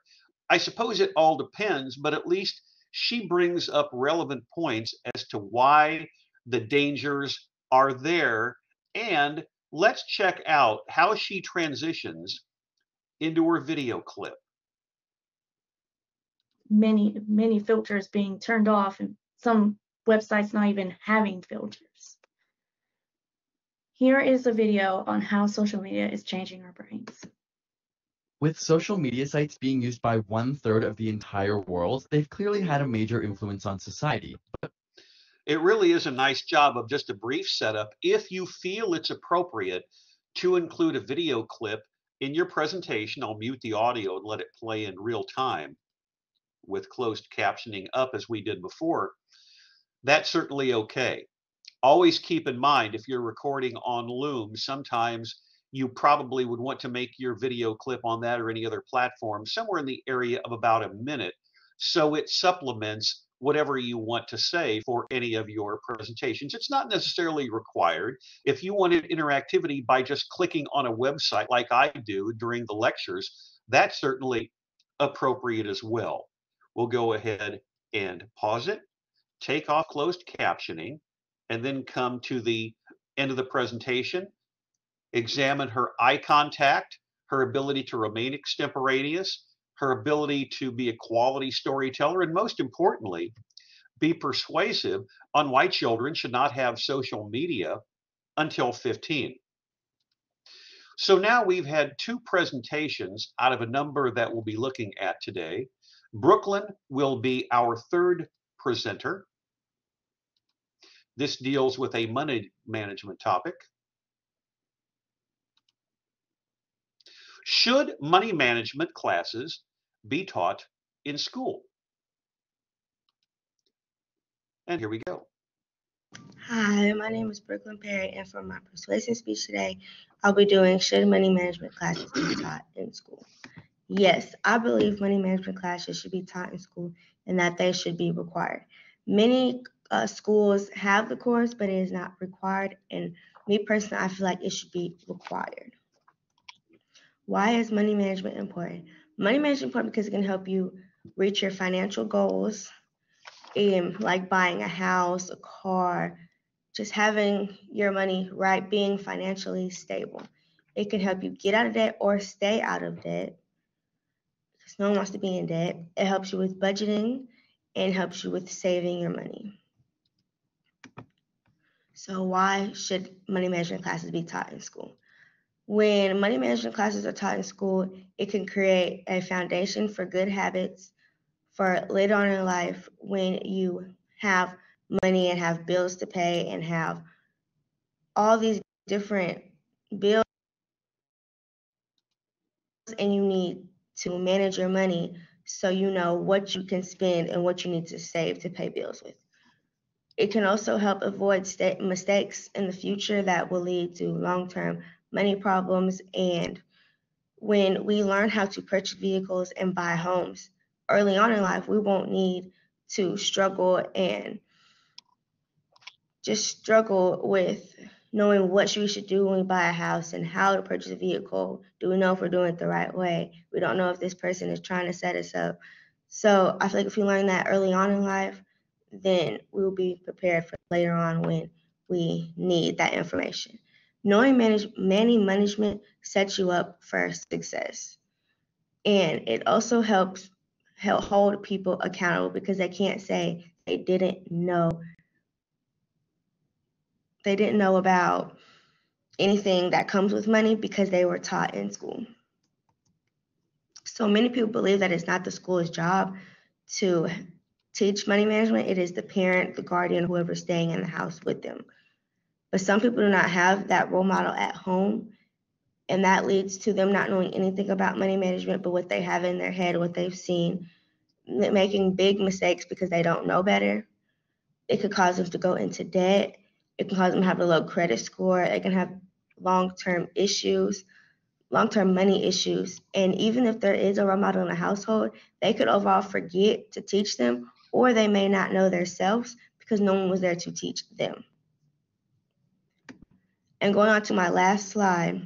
I suppose it all depends, but at least she brings up relevant points as to why the dangers are there. And let's check out how she transitions into her video clip. Many, many filters being turned off and some websites not even having filters. Here is a video on how social media is changing our brains. With social media sites being used by one third of the entire world, they've clearly had a major influence on society. But it really is a nice job of just a brief setup if you feel it's appropriate to include a video clip in your presentation. I'll mute the audio and let it play in real time with closed captioning up as we did before. That's certainly okay. Always keep in mind if you're recording on Loom, sometimes you probably would want to make your video clip on that or any other platform somewhere in the area of about a minute so it supplements whatever you want to say for any of your presentations. It's not necessarily required. If you wanted interactivity by just clicking on a website like I do during the lectures, that's certainly appropriate as well. We'll go ahead and pause it, take off closed captioning, and then come to the end of the presentation examine her eye contact, her ability to remain extemporaneous, her ability to be a quality storyteller, and most importantly, be persuasive on why children should not have social media until 15. So now we've had two presentations out of a number that we'll be looking at today. Brooklyn will be our third presenter. This deals with a money management topic. Should money management classes be taught in school? And here we go. Hi, my name is Brooklyn Perry, and for my persuasion speech today, I'll be doing Should money management classes be taught in school? Yes, I believe money management classes should be taught in school and that they should be required. Many uh, schools have the course, but it is not required, and me personally, I feel like it should be required. Why is money management important? Money management important because it can help you reach your financial goals, um, like buying a house, a car, just having your money right, being financially stable. It can help you get out of debt or stay out of debt because no one wants to be in debt. It helps you with budgeting and helps you with saving your money. So, why should money management classes be taught in school? When money management classes are taught in school, it can create a foundation for good habits for later on in life when you have money and have bills to pay and have all these different bills and you need to manage your money so you know what you can spend and what you need to save to pay bills with. It can also help avoid mistakes in the future that will lead to long term money problems. And when we learn how to purchase vehicles and buy homes early on in life, we won't need to struggle and just struggle with knowing what we should do when we buy a house and how to purchase a vehicle. Do we know if we're doing it the right way? We don't know if this person is trying to set us up. So I feel like if we learn that early on in life, then we will be prepared for later on when we need that information. Knowing manage, money management sets you up for success. And it also helps help hold people accountable because they can't say they didn't know they didn't know about anything that comes with money because they were taught in school. So many people believe that it's not the school's job to teach money management, it is the parent, the guardian, whoever's staying in the house with them. But some people do not have that role model at home. And that leads to them not knowing anything about money management, but what they have in their head, what they've seen, making big mistakes because they don't know better. It could cause them to go into debt. It can cause them to have a low credit score. It can have long term issues, long term money issues. And even if there is a role model in the household, they could overall forget to teach them, or they may not know themselves because no one was there to teach them. And going on to my last slide,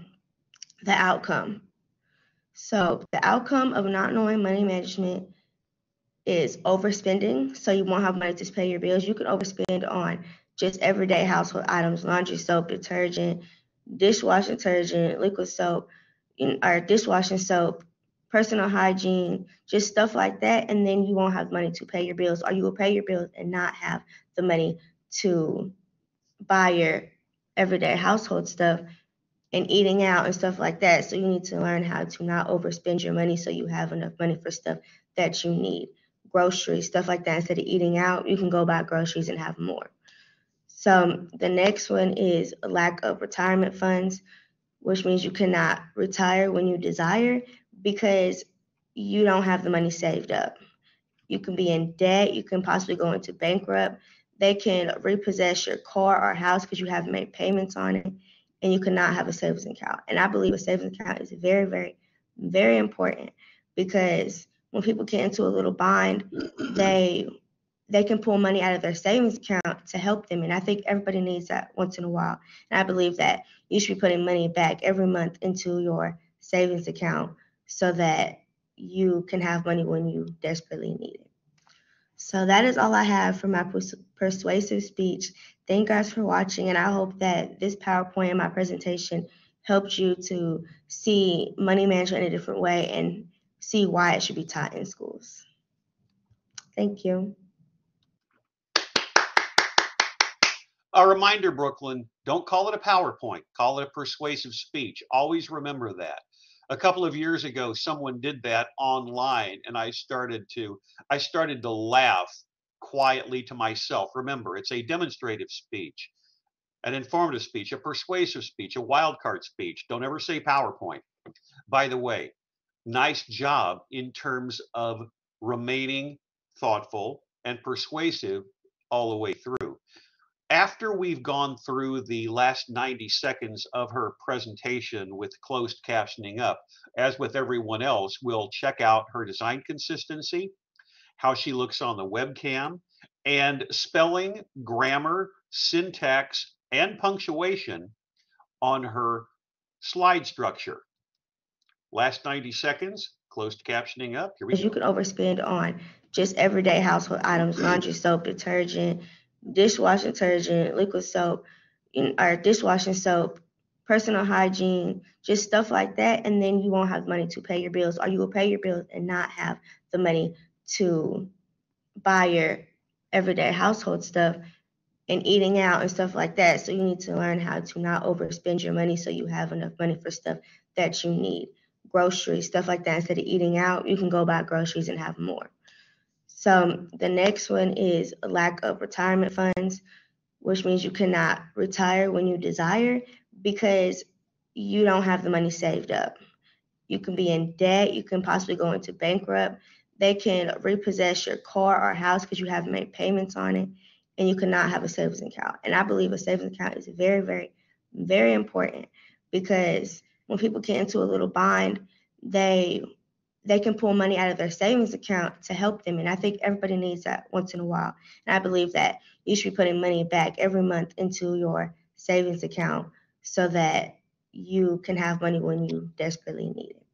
the outcome. So the outcome of not knowing money management is overspending, so you won't have money to pay your bills. You can overspend on just everyday household items, laundry soap, detergent, dishwashing detergent, liquid soap, or dishwashing soap, personal hygiene, just stuff like that. And then you won't have money to pay your bills, or you will pay your bills and not have the money to buy your everyday household stuff and eating out and stuff like that. So you need to learn how to not overspend your money so you have enough money for stuff that you need. Groceries, stuff like that. Instead of eating out, you can go buy groceries and have more. So the next one is a lack of retirement funds, which means you cannot retire when you desire because you don't have the money saved up. You can be in debt, you can possibly go into bankrupt. They can repossess your car or house because you haven't made payments on it and you cannot have a savings account. And I believe a savings account is very, very, very important because when people get into a little bind, they they can pull money out of their savings account to help them. And I think everybody needs that once in a while. And I believe that you should be putting money back every month into your savings account so that you can have money when you desperately need it. So that is all I have for my pers- persuasive speech. Thank you guys for watching, and I hope that this PowerPoint and my presentation helped you to see money management in a different way and see why it should be taught in schools. Thank you. A reminder, Brooklyn, don't call it a PowerPoint, call it a persuasive speech. Always remember that. A couple of years ago, someone did that online and I started to I started to laugh quietly to myself. Remember, it's a demonstrative speech, an informative speech, a persuasive speech, a wildcard speech. Don't ever say PowerPoint. By the way, nice job in terms of remaining thoughtful and persuasive all the way through. After we've gone through the last 90 seconds of her presentation with closed captioning up, as with everyone else, we'll check out her design consistency, how she looks on the webcam, and spelling, grammar, syntax, and punctuation on her slide structure. Last 90 seconds, closed captioning up. Here we go. You can overspend on just everyday household items, laundry soap, detergent, dishwashing detergent, liquid soap, or dishwashing soap, personal hygiene, just stuff like that. And then you won't have money to pay your bills, or you will pay your bills and not have the money to buy your everyday household stuff and eating out and stuff like that. So you need to learn how to not overspend your money so you have enough money for stuff that you need. Groceries, stuff like that. Instead of eating out, you can go buy groceries and have more. So the next one is lack of retirement funds, which means you cannot retire when you desire because you don't have the money saved up. You can be in debt, you can possibly go into bankrupt. They can repossess your car or house because you haven't made payments on it, and you cannot have a savings account. And I believe a savings account is very, very, very important because when people get into a little bind, they they can pull money out of their savings account to help them. And I think everybody needs that once in a while. And I believe that you should be putting money back every month into your savings account so that you can have money when you desperately need it.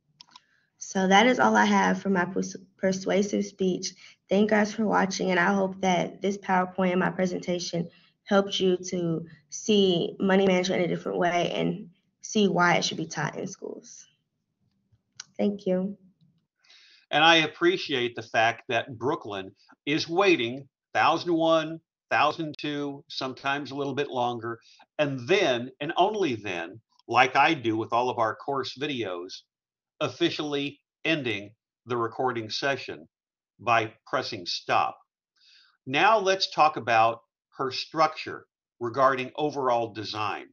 So that is all I have for my pers- persuasive speech. Thank you guys for watching, and I hope that this PowerPoint and my presentation helped you to see money management in a different way and see why it should be taught in schools. Thank you. And I appreciate the fact that Brooklyn is waiting 1001, 1002, sometimes a little bit longer. And then, and only then, like I do with all of our course videos, officially ending the recording session by pressing stop. Now let's talk about her structure regarding overall design.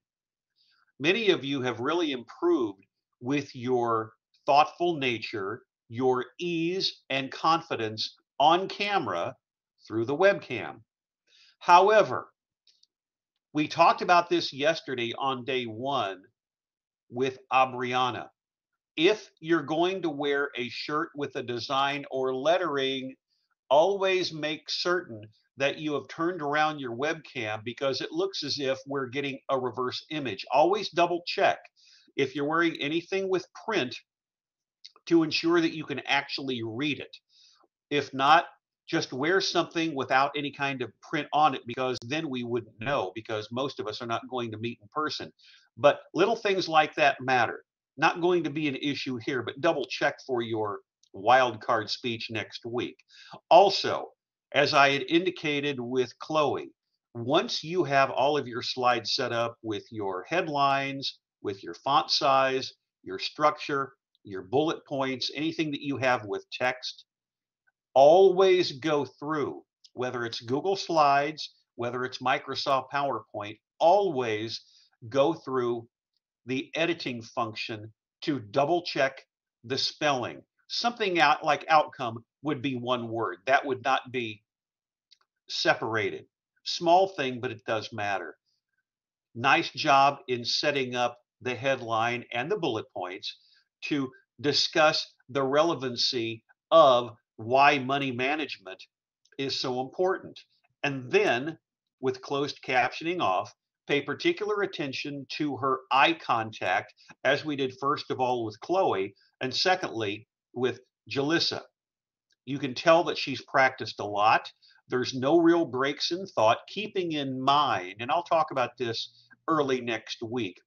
Many of you have really improved with your thoughtful nature your ease and confidence on camera through the webcam. However, we talked about this yesterday on day one with Abriana. If you're going to wear a shirt with a design or lettering, always make certain that you have turned around your webcam because it looks as if we're getting a reverse image. Always double check. If you're wearing anything with print, to ensure that you can actually read it. If not, just wear something without any kind of print on it because then we wouldn't know because most of us are not going to meet in person. But little things like that matter. Not going to be an issue here, but double check for your wild card speech next week. Also, as I had indicated with Chloe, once you have all of your slides set up with your headlines, with your font size, your structure, your bullet points, anything that you have with text, always go through, whether it's Google Slides, whether it's Microsoft PowerPoint, always go through the editing function to double check the spelling. Something out like outcome would be one word. That would not be separated. Small thing, but it does matter. Nice job in setting up the headline and the bullet points to discuss the relevancy of why money management is so important. And then, with closed captioning off, pay particular attention to her eye contact, as we did first of all with Chloe, and secondly with Jalissa. You can tell that she's practiced a lot. There's no real breaks in thought, keeping in mind, and I'll talk about this early next week.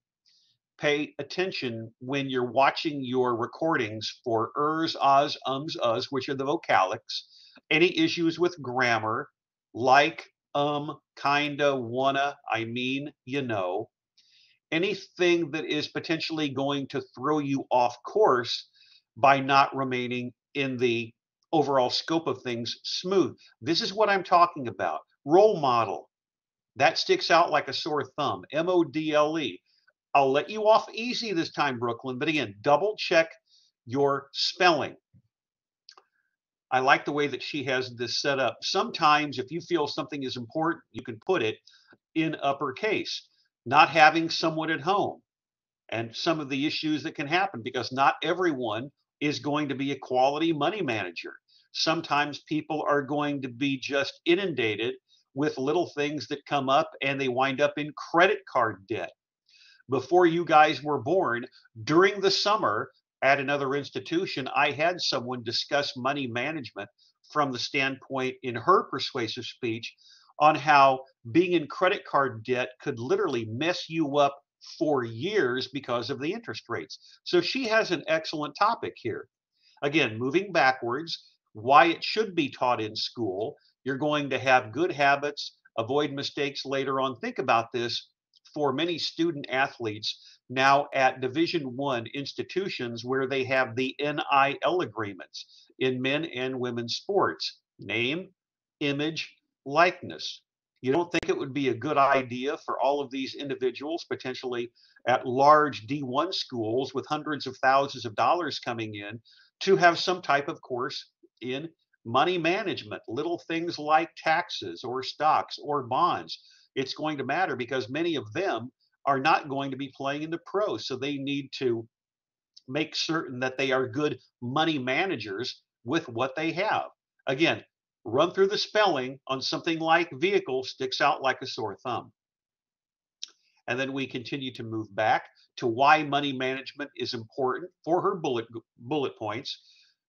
Pay attention when you're watching your recordings for ers, ahs, ums, us, which are the vocalics. Any issues with grammar, like, um, kinda, wanna, I mean, you know. Anything that is potentially going to throw you off course by not remaining in the overall scope of things smooth. This is what I'm talking about. Role model. That sticks out like a sore thumb. M O D L E. I'll let you off easy this time, Brooklyn. But again, double check your spelling. I like the way that she has this set up. Sometimes, if you feel something is important, you can put it in uppercase. Not having someone at home and some of the issues that can happen because not everyone is going to be a quality money manager. Sometimes people are going to be just inundated with little things that come up and they wind up in credit card debt. Before you guys were born, during the summer at another institution, I had someone discuss money management from the standpoint in her persuasive speech on how being in credit card debt could literally mess you up for years because of the interest rates. So she has an excellent topic here. Again, moving backwards, why it should be taught in school. You're going to have good habits, avoid mistakes later on. Think about this for many student athletes now at division 1 institutions where they have the NIL agreements in men and women's sports. Name, image, likeness. You don't think it would be a good idea for all of these individuals, potentially at large D1 schools with hundreds of thousands of dollars coming in, to have some type of course in money management, little things like taxes or stocks or bonds? It's going to matter because many of them are not going to be playing in the pros. So they need to make certain that they are good money managers with what they have. Again, run through the spelling on something like vehicle sticks out like a sore thumb. And then we continue to move back to why money management is important for her bullet bullet points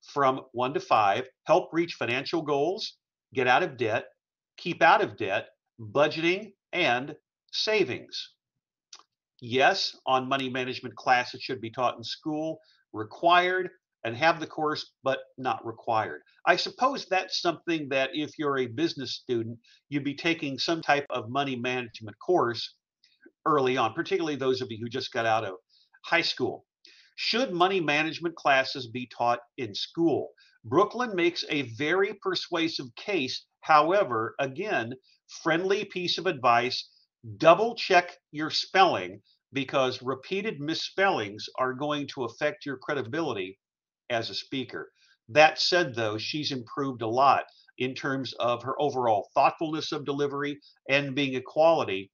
from 1 to 5, help reach financial goals, get out of debt, keep out of debt, budgeting and savings. Yes, on money management class it should be taught in school, required and have the course, but not required. I suppose that's something that if you're a business student, you'd be taking some type of money management course early on, particularly those of you who just got out of high school. Should money management classes be taught in school? Brooklyn makes a very persuasive case. However, again, friendly piece of advice double check your spelling because repeated misspellings are going to affect your credibility as a speaker. That said, though, she's improved a lot in terms of her overall thoughtfulness of delivery and being a quality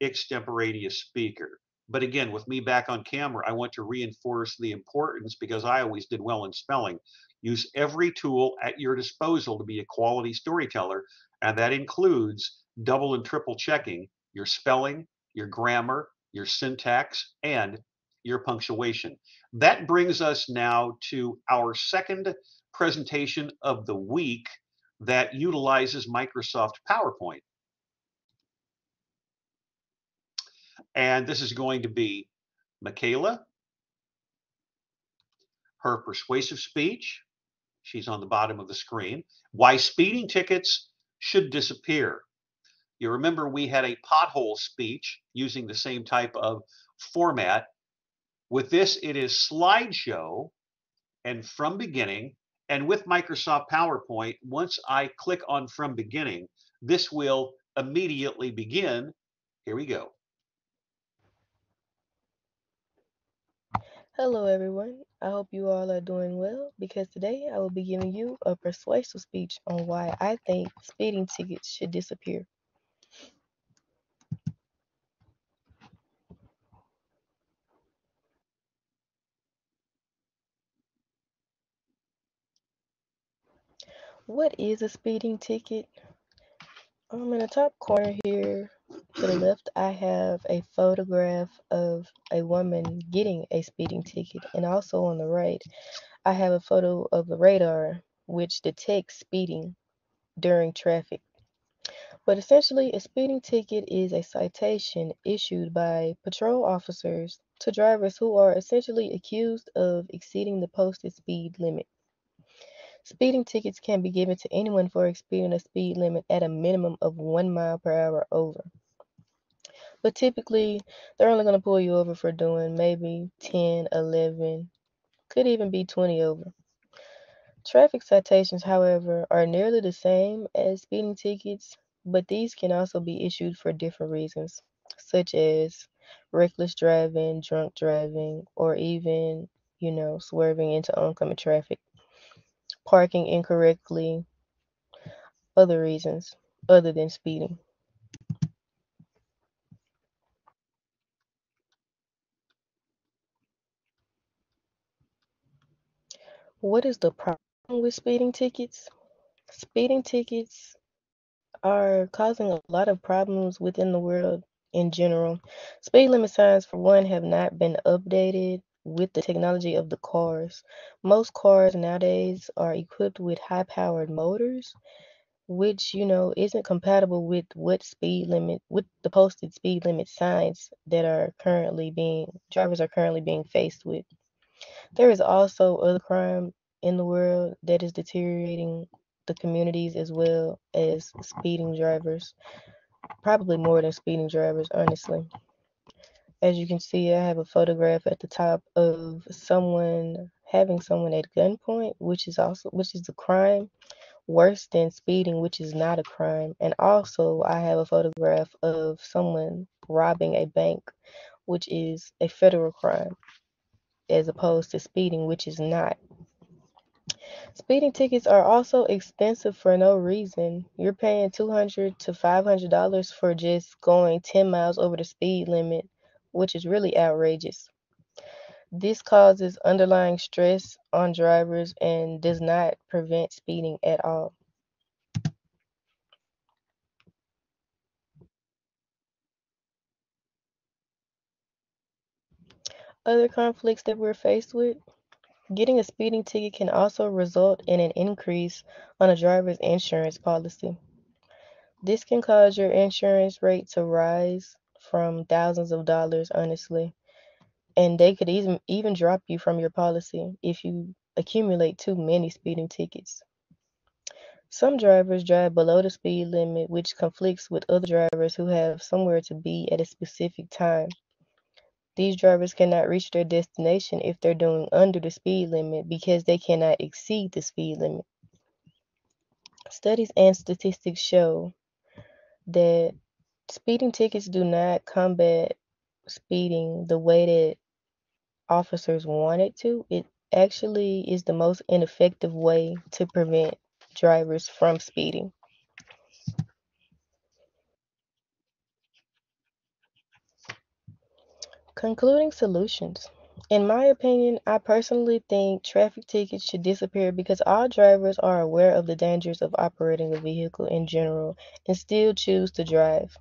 extemporaneous speaker. But again, with me back on camera, I want to reinforce the importance because I always did well in spelling. Use every tool at your disposal to be a quality storyteller, and that includes double and triple checking your spelling, your grammar, your syntax, and your punctuation. That brings us now to our second presentation of the week. that utilizes Microsoft PowerPoint. And this is going to be Michaela, her persuasive speech. She's on the bottom of the screen. Why speeding tickets should disappear. You remember we had a pothole speech using the same type of format. With this, it is slideshow and from beginning. And with Microsoft PowerPoint, once I click on from beginning, this will immediately begin. Here we go. Hello, everyone. I hope you all are doing well because today I will be giving you a persuasive speech on why I think speeding tickets should disappear. What is a speeding ticket? Um, in the top corner here to the left, I have a photograph of a woman getting a speeding ticket, and also on the right, I have a photo of the radar which detects speeding during traffic. But essentially, a speeding ticket is a citation issued by patrol officers to drivers who are essentially accused of exceeding the posted speed limit. Speeding tickets can be given to anyone for exceeding a speed limit at a minimum of one mile per hour over. But typically, they're only going to pull you over for doing maybe 10, 11, could even be 20 over. Traffic citations, however, are nearly the same as speeding tickets, but these can also be issued for different reasons, such as reckless driving, drunk driving, or even, you know, swerving into oncoming traffic parking incorrectly, other reasons other than speeding. What is the problem with speeding tickets? Speeding tickets are causing a lot of problems within the world in general. Speed limit signs, for one, have not been updated with the technology of the cars. Most cars nowadays are equipped with high powered motors, which, you know, isn't compatible with what speed limit, with the posted speed limit signs that are currently being, drivers are currently being faced with. There is also other crime in the world that is deteriorating the communities as well as speeding drivers. Probably more than speeding drivers, honestly. As you can see, I have a photograph at the top of someone having someone at gunpoint, which is also which is a crime worse than speeding, which is not a crime. And also, I have a photograph of someone robbing a bank, which is a federal crime, as opposed to speeding, which is not. Speeding tickets are also expensive for no reason. You're paying $200 to $500 for just going 10 miles over the speed limit which is really outrageous. This causes underlying stress on drivers and does not prevent speeding at all. Other conflicts that we're faced with getting a speeding ticket can also result in an increase on a driver's insurance policy. This can cause your insurance rate to rise from thousands of dollars, honestly. And they could even even drop you from your policy if you accumulate too many speeding tickets. Some drivers drive below the speed limit, which conflicts with other drivers who have somewhere to be at a specific time. These drivers cannot reach their destination if they're doing under the speed limit because they cannot exceed the speed limit. Studies and statistics show that speeding tickets do not combat speeding the way that officers want it to. It actually is the most ineffective way to prevent drivers from speeding. Concluding solutions. In my opinion, I personally think traffic tickets should disappear because all drivers are aware of the dangers of operating a vehicle in general and still choose to drive.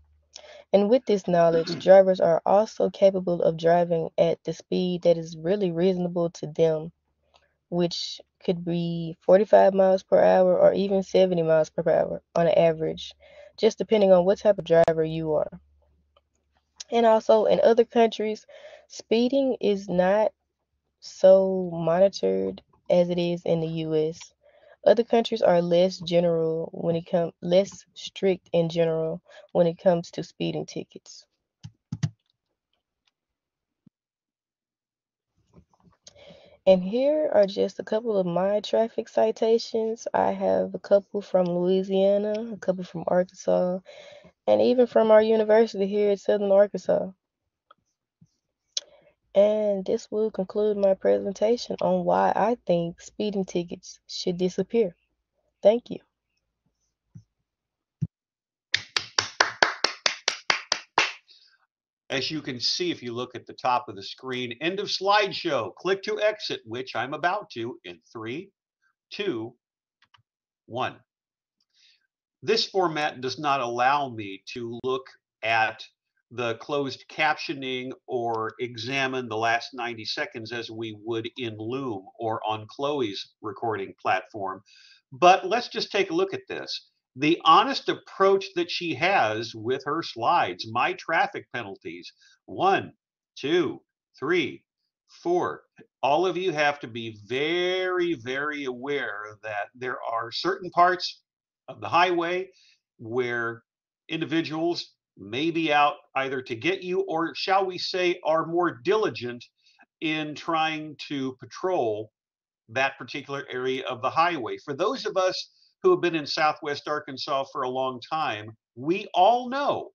And with this knowledge, drivers are also capable of driving at the speed that is really reasonable to them, which could be 45 miles per hour or even 70 miles per hour on average, just depending on what type of driver you are. And also in other countries, speeding is not so monitored as it is in the US. Other countries are less general when it comes less strict in general when it comes to speeding tickets. And here are just a couple of my traffic citations. I have a couple from Louisiana, a couple from Arkansas, and even from our university here at Southern Arkansas. And this will conclude my presentation on why I think speeding tickets should disappear. Thank you. As you can see, if you look at the top of the screen, end of slideshow, click to exit, which I'm about to in three, two, one. This format does not allow me to look at the closed captioning or examine the last 90 seconds as we would in Loom or on Chloe's recording platform. But let's just take a look at this the honest approach that she has with her slides. My traffic penalties one, two, three, four. All of you have to be very, very aware that there are certain parts of the highway where individuals may be out either to get you or, shall we say, are more diligent in trying to patrol that particular area of the highway. For those of us who have been in Southwest Arkansas for a long time, we all know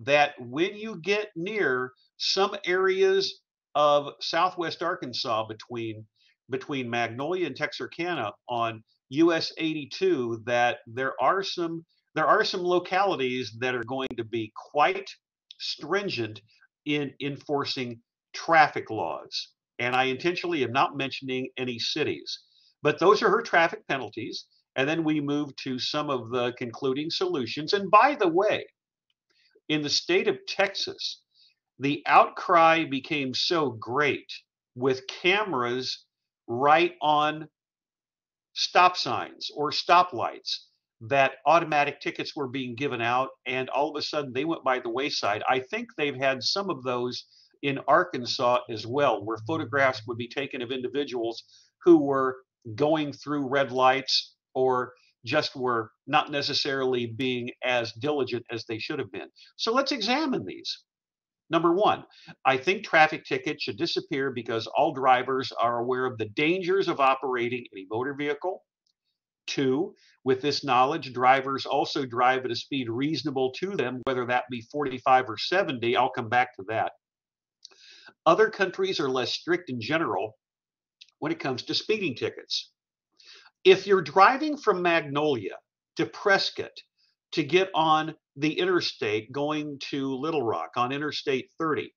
that when you get near some areas of Southwest Arkansas between between Magnolia and Texarkana on US 82 that there are some there are some localities that are going to be quite stringent in enforcing traffic laws. And I intentionally am not mentioning any cities, but those are her traffic penalties. And then we move to some of the concluding solutions. And by the way, in the state of Texas, the outcry became so great with cameras right on stop signs or stoplights that automatic tickets were being given out and all of a sudden they went by the wayside. I think they've had some of those in Arkansas as well, where photographs would be taken of individuals who were going through red lights or just were not necessarily being as diligent as they should have been. So let's examine these. Number one, I think traffic tickets should disappear because all drivers are aware of the dangers of operating a motor vehicle. Two, with this knowledge, drivers also drive at a speed reasonable to them, whether that be 45 or 70. I'll come back to that. Other countries are less strict in general when it comes to speeding tickets. If you're driving from Magnolia to Prescott to get on the interstate going to Little Rock on Interstate 30,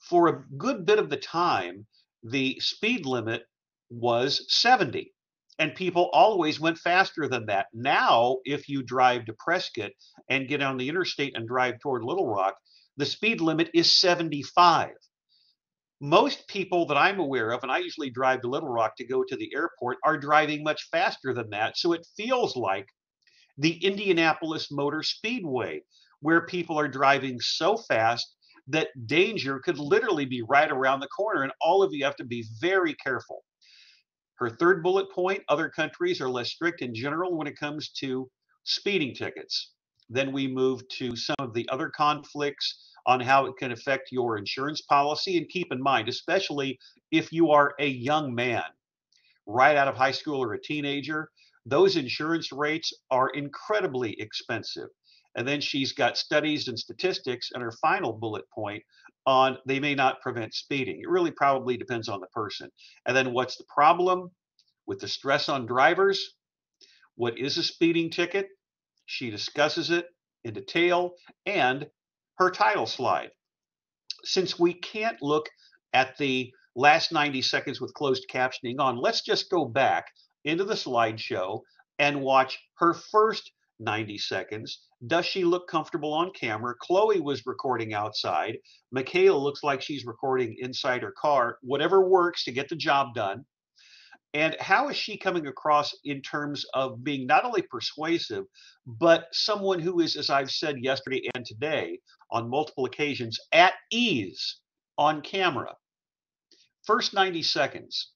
for a good bit of the time, the speed limit was 70 and people always went faster than that. Now, if you drive to Prescott and get on the interstate and drive toward Little Rock, the speed limit is 75 most people that I'm aware of, and I usually drive to Little Rock to go to the airport, are driving much faster than that. So it feels like the Indianapolis Motor Speedway, where people are driving so fast that danger could literally be right around the corner, and all of you have to be very careful. Her third bullet point other countries are less strict in general when it comes to speeding tickets. Then we move to some of the other conflicts on how it can affect your insurance policy. And keep in mind, especially if you are a young man right out of high school or a teenager, those insurance rates are incredibly expensive. And then she's got studies and statistics and her final bullet point on they may not prevent speeding. It really probably depends on the person. And then what's the problem with the stress on drivers? What is a speeding ticket? She discusses it in detail and her title slide. Since we can't look at the last 90 seconds with closed captioning on, let's just go back into the slideshow and watch her first 90 seconds. Does she look comfortable on camera? Chloe was recording outside. Michaela looks like she's recording inside her car. Whatever works to get the job done. And how is she coming across in terms of being not only persuasive, but someone who is, as I've said yesterday and today on multiple occasions, at ease on camera? First 90 seconds.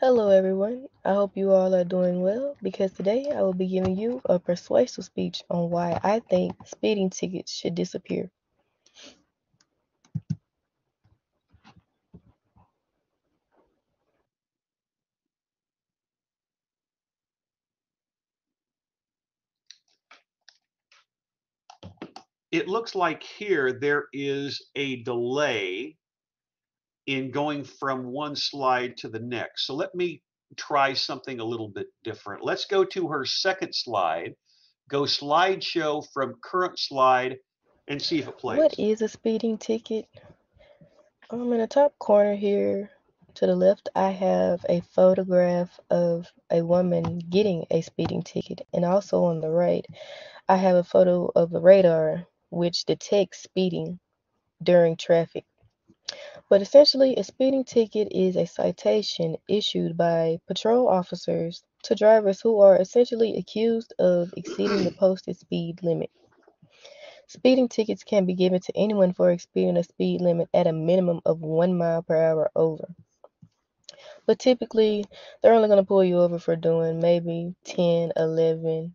Hello, everyone. I hope you all are doing well because today I will be giving you a persuasive speech on why I think speeding tickets should disappear. It looks like here there is a delay in going from one slide to the next. So let me try something a little bit different. Let's go to her second slide, go slideshow from current slide and see if it plays. What is a speeding ticket? Um, in the top corner here to the left, I have a photograph of a woman getting a speeding ticket. And also on the right, I have a photo of a radar which detects speeding during traffic. But essentially, a speeding ticket is a citation issued by patrol officers to drivers who are essentially accused of exceeding the posted speed limit. Speeding tickets can be given to anyone for exceeding a speed limit at a minimum of one mile per hour over. But typically, they're only going to pull you over for doing maybe 10, 11,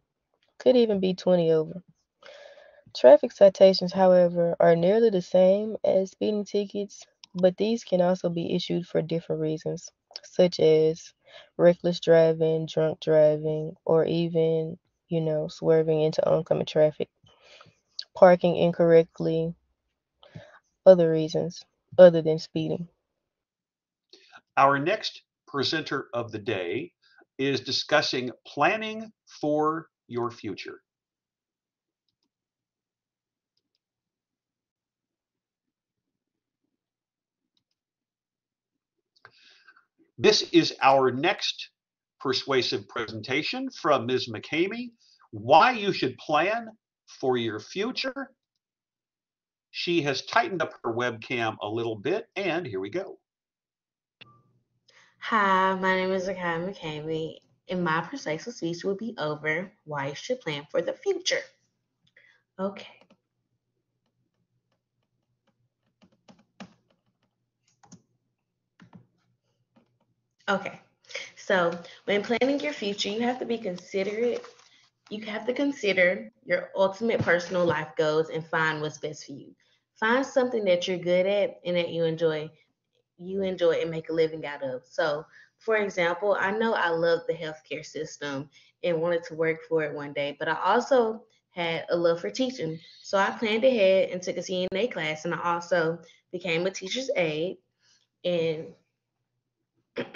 could even be 20 over. Traffic citations, however, are nearly the same as speeding tickets, but these can also be issued for different reasons, such as reckless driving, drunk driving, or even, you know, swerving into oncoming traffic, parking incorrectly, other reasons other than speeding. Our next presenter of the day is discussing planning for your future. This is our next persuasive presentation from Ms. McCamey, why you should plan for your future. She has tightened up her webcam a little bit, and here we go. Hi, my name is Zakai McCamey, and my persuasive speech will be over why you should plan for the future. Okay. Okay, so when planning your future, you have to be considerate. You have to consider your ultimate personal life goals and find what's best for you. Find something that you're good at and that you enjoy, you enjoy and make a living out of. So, for example, I know I love the healthcare system and wanted to work for it one day, but I also had a love for teaching. So I planned ahead and took a CNA class, and I also became a teacher's aide. And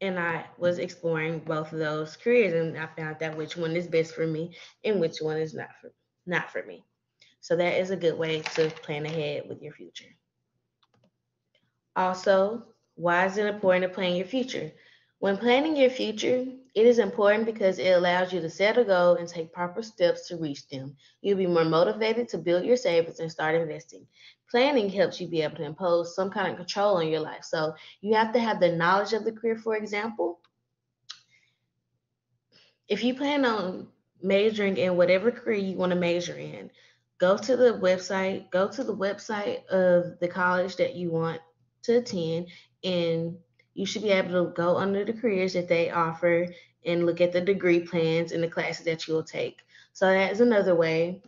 and I was exploring both of those careers and I found that which one is best for me and which one is not for not for me. So that is a good way to plan ahead with your future. Also, why is it important to plan your future? When planning your future, it is important because it allows you to set a goal and take proper steps to reach them. You'll be more motivated to build your savings and start investing. Planning helps you be able to impose some kind of control on your life. So you have to have the knowledge of the career, for example. If you plan on majoring in whatever career you want to major in, go to the website, go to the website of the college that you want to attend and you should be able to go under the careers that they offer and look at the degree plans and the classes that you'll take. So that is another way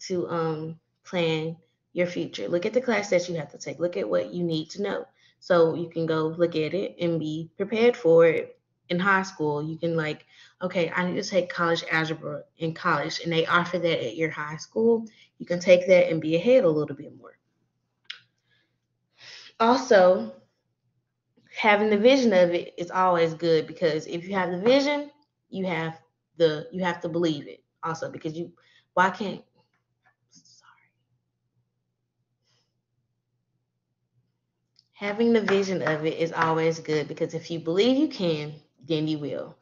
to um, plan your future. Look at the class that you have to take. Look at what you need to know. So you can go look at it and be prepared for it in high school. You can like, okay, I need to take college algebra in college and they offer that at your high school. You can take that and be ahead a little bit more. Also, having the vision of it is always good because if you have the vision, you have the you have to believe it also because you why can't sorry. Having the vision of it is always good because if you believe you can then you will.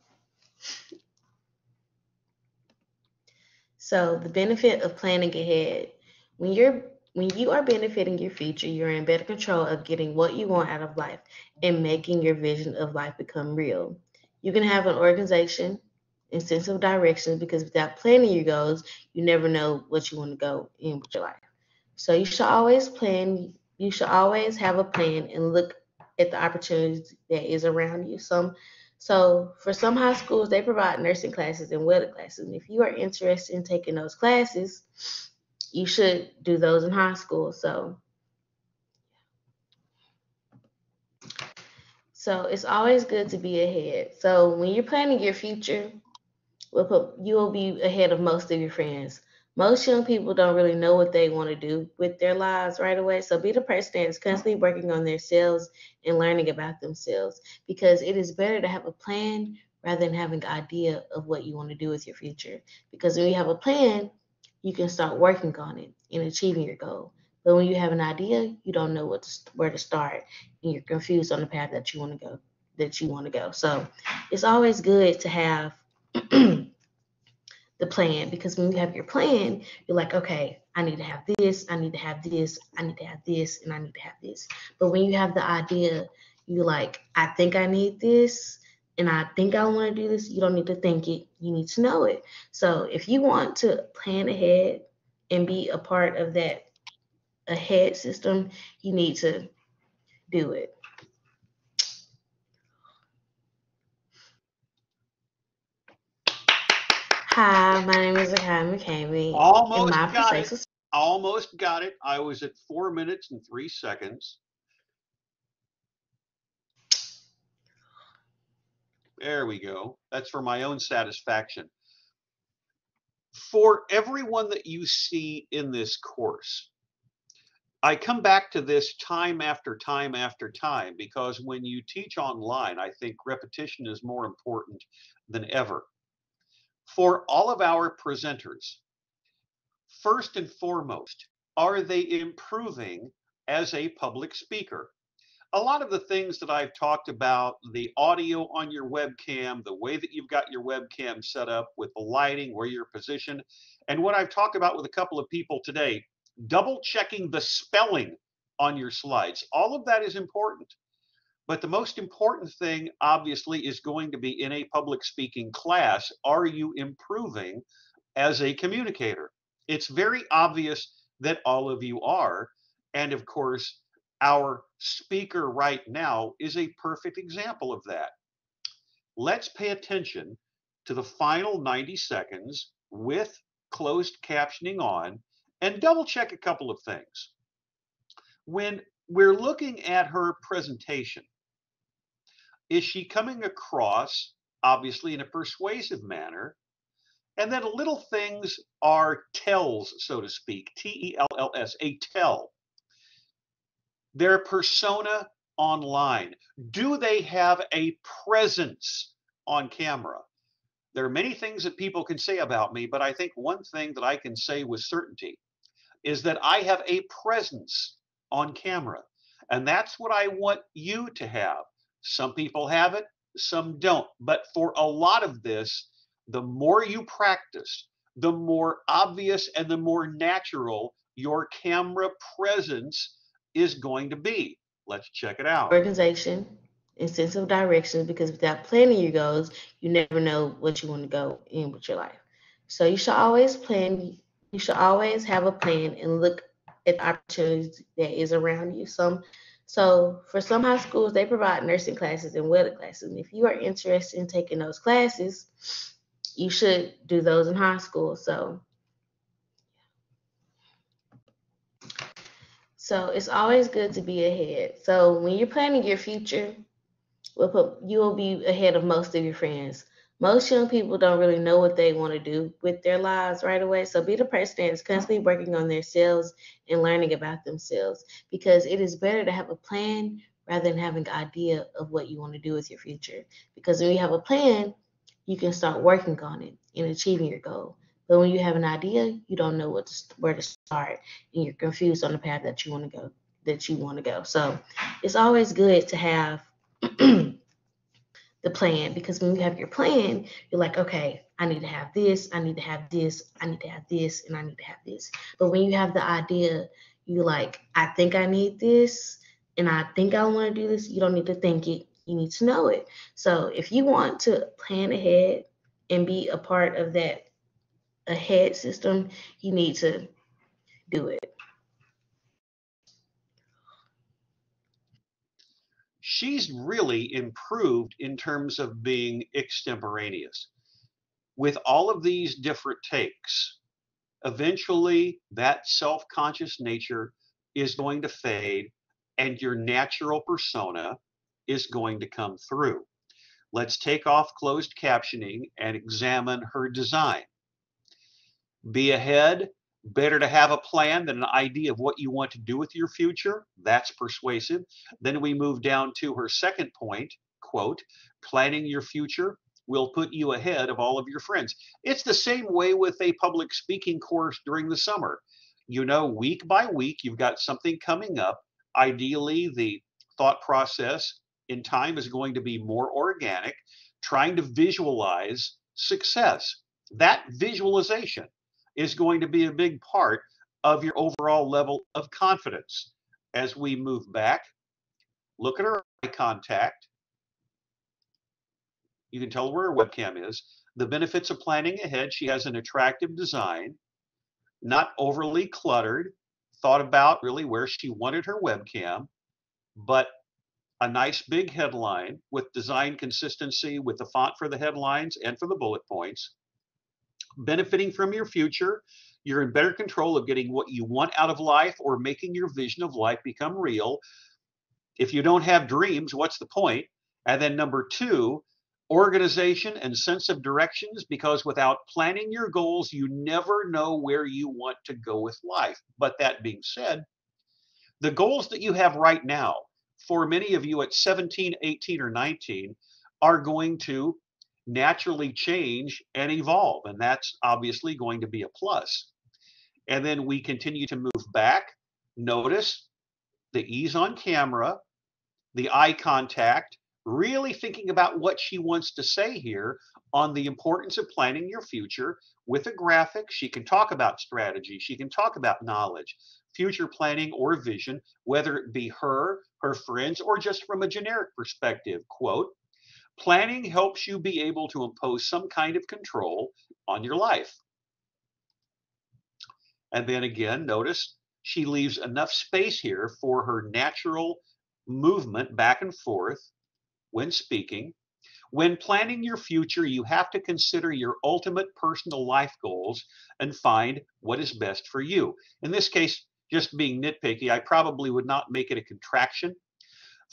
So the benefit of planning ahead when you're when you are benefiting your future, you're in better control of getting what you want out of life and making your vision of life become real. You can have an organization and sense of direction because without planning your goals, you never know what you want to go in with your life. So you should always plan, you should always have a plan and look at the opportunities that is around you. Some so for some high schools, they provide nursing classes and welding classes. And if you are interested in taking those classes, you should do those in high school. So so it's always good to be ahead. So when you're planning your future, you will be ahead of most of your friends most young people don't really know what they want to do with their lives right away. So be the person that's constantly working on themselves and learning about themselves because it is better to have a plan rather than having an idea of what you want to do with your future. Because when you have a plan, you can start working on it and achieving your goal. But when you have an idea, you don't know what to, where to start and you're confused on the path that you want to go that you want to go. So it's always good to have the plan because when you have your plan, you're like, okay, I need to have this, I need to have this, I need to have this, and I need to have this. But when you have the idea, you're like, I think I need this, and I think I want to do this. You don't need to think it, you need to know it. So if you want to plan ahead and be a part of that ahead system, you need to do it. Hi, my name is Akai McCamey. Almost got it. Almost got it. I was at four minutes and three seconds. There we go. That's for my own satisfaction. For everyone that you see in this course, I come back to this time after time after time because when you teach online, I think repetition is more important than ever for all of our presenters, first and foremost, are they improving as a public speaker? A lot of the things that I've talked about, the audio on your webcam, the way that you've got your webcam set up with the lighting, where you're positioned, and what I've talked about with a couple of people today, double checking the spelling on your slides. All of that is important. But the most important thing, obviously, is going to be in a public speaking class are you improving as a communicator? It's very obvious that all of you are. And of course, our speaker right now is a perfect example of that. Let's pay attention to the final 90 seconds with closed captioning on and double check a couple of things. When we're looking at her presentation, is she coming across, obviously, in a persuasive manner? And then little things are tells, so to speak, T E L L S, a tell. Their persona online. Do they have a presence on camera? There are many things that people can say about me, but I think one thing that I can say with certainty is that I have a presence on camera. And that's what I want you to have. Some people have it, some don't. But for a lot of this, the more you practice, the more obvious and the more natural your camera presence is going to be. Let's check it out. Organization and sense of direction because without planning your goals, you never know what you want to go in with your life. So you should always plan, you should always have a plan and look at opportunities that is around you. Some so for some high schools, they provide nursing classes and welding classes. And if you are interested in taking those classes, you should do those in high school. So So it's always good to be ahead. So when you're planning your future, you will be ahead of most of your friends most young people don't really know what they want to do with their lives right away. So be the person that's constantly working on themselves and learning about themselves because it is better to have a plan rather than having an idea of what you want to do with your future. Because when you have a plan, you can start working on it and achieving your goal. But when you have an idea, you don't know what to, where to start and you're confused on the path that you want to go that you want to go. So it's always good to have the plan because when you have your plan, you're like, okay, I need to have this, I need to have this, I need to have this, and I need to have this. But when you have the idea, you like, I think I need this and I think I want to do this, you don't need to think it. You need to know it. So if you want to plan ahead and be a part of that ahead system, you need to do it. She's really improved in terms of being extemporaneous. With all of these different takes, eventually that self conscious nature is going to fade and your natural persona is going to come through. Let's take off closed captioning and examine her design. Be ahead, better to have a plan than an idea of what you want to do with your future. That's persuasive. Then we move down to her second point, quote, planning your future will put you ahead of all of your friends. It's the same way with a public speaking course during the summer. You know, week by week, you've got something coming up. Ideally, the thought process in time is going to be more organic, trying to visualize success. That visualization is going to be a big part of your overall level of confidence. As we move back, look at her eye contact. You can tell where her webcam is. The benefits of planning ahead. She has an attractive design, not overly cluttered, thought about really where she wanted her webcam, but a nice big headline with design consistency with the font for the headlines and for the bullet points. Benefiting from your future, you're in better control of getting what you want out of life or making your vision of life become real. If you don't have dreams, what's the point? And then number two, organization and sense of directions, because without planning your goals, you never know where you want to go with life. But that being said, the goals that you have right now, for many of you at 17, 18, or 19 are going to naturally change and evolve. And that's obviously going to be a plus. And then we continue to move back. Notice the ease on camera, the eye contact, really thinking about what she wants to say here on the importance of planning your future with a graphic. She can talk about strategy, she can talk about knowledge, future planning or vision, whether it be her, her friends, or just from a generic perspective. Quote, planning helps you be able to impose some kind of control on your life. And then again, notice she leaves enough space here for her natural movement back and forth when speaking. When planning your future, you have to consider your ultimate personal life goals and find what is best for you. In this case, just being nitpicky, I probably would not make it a contraction.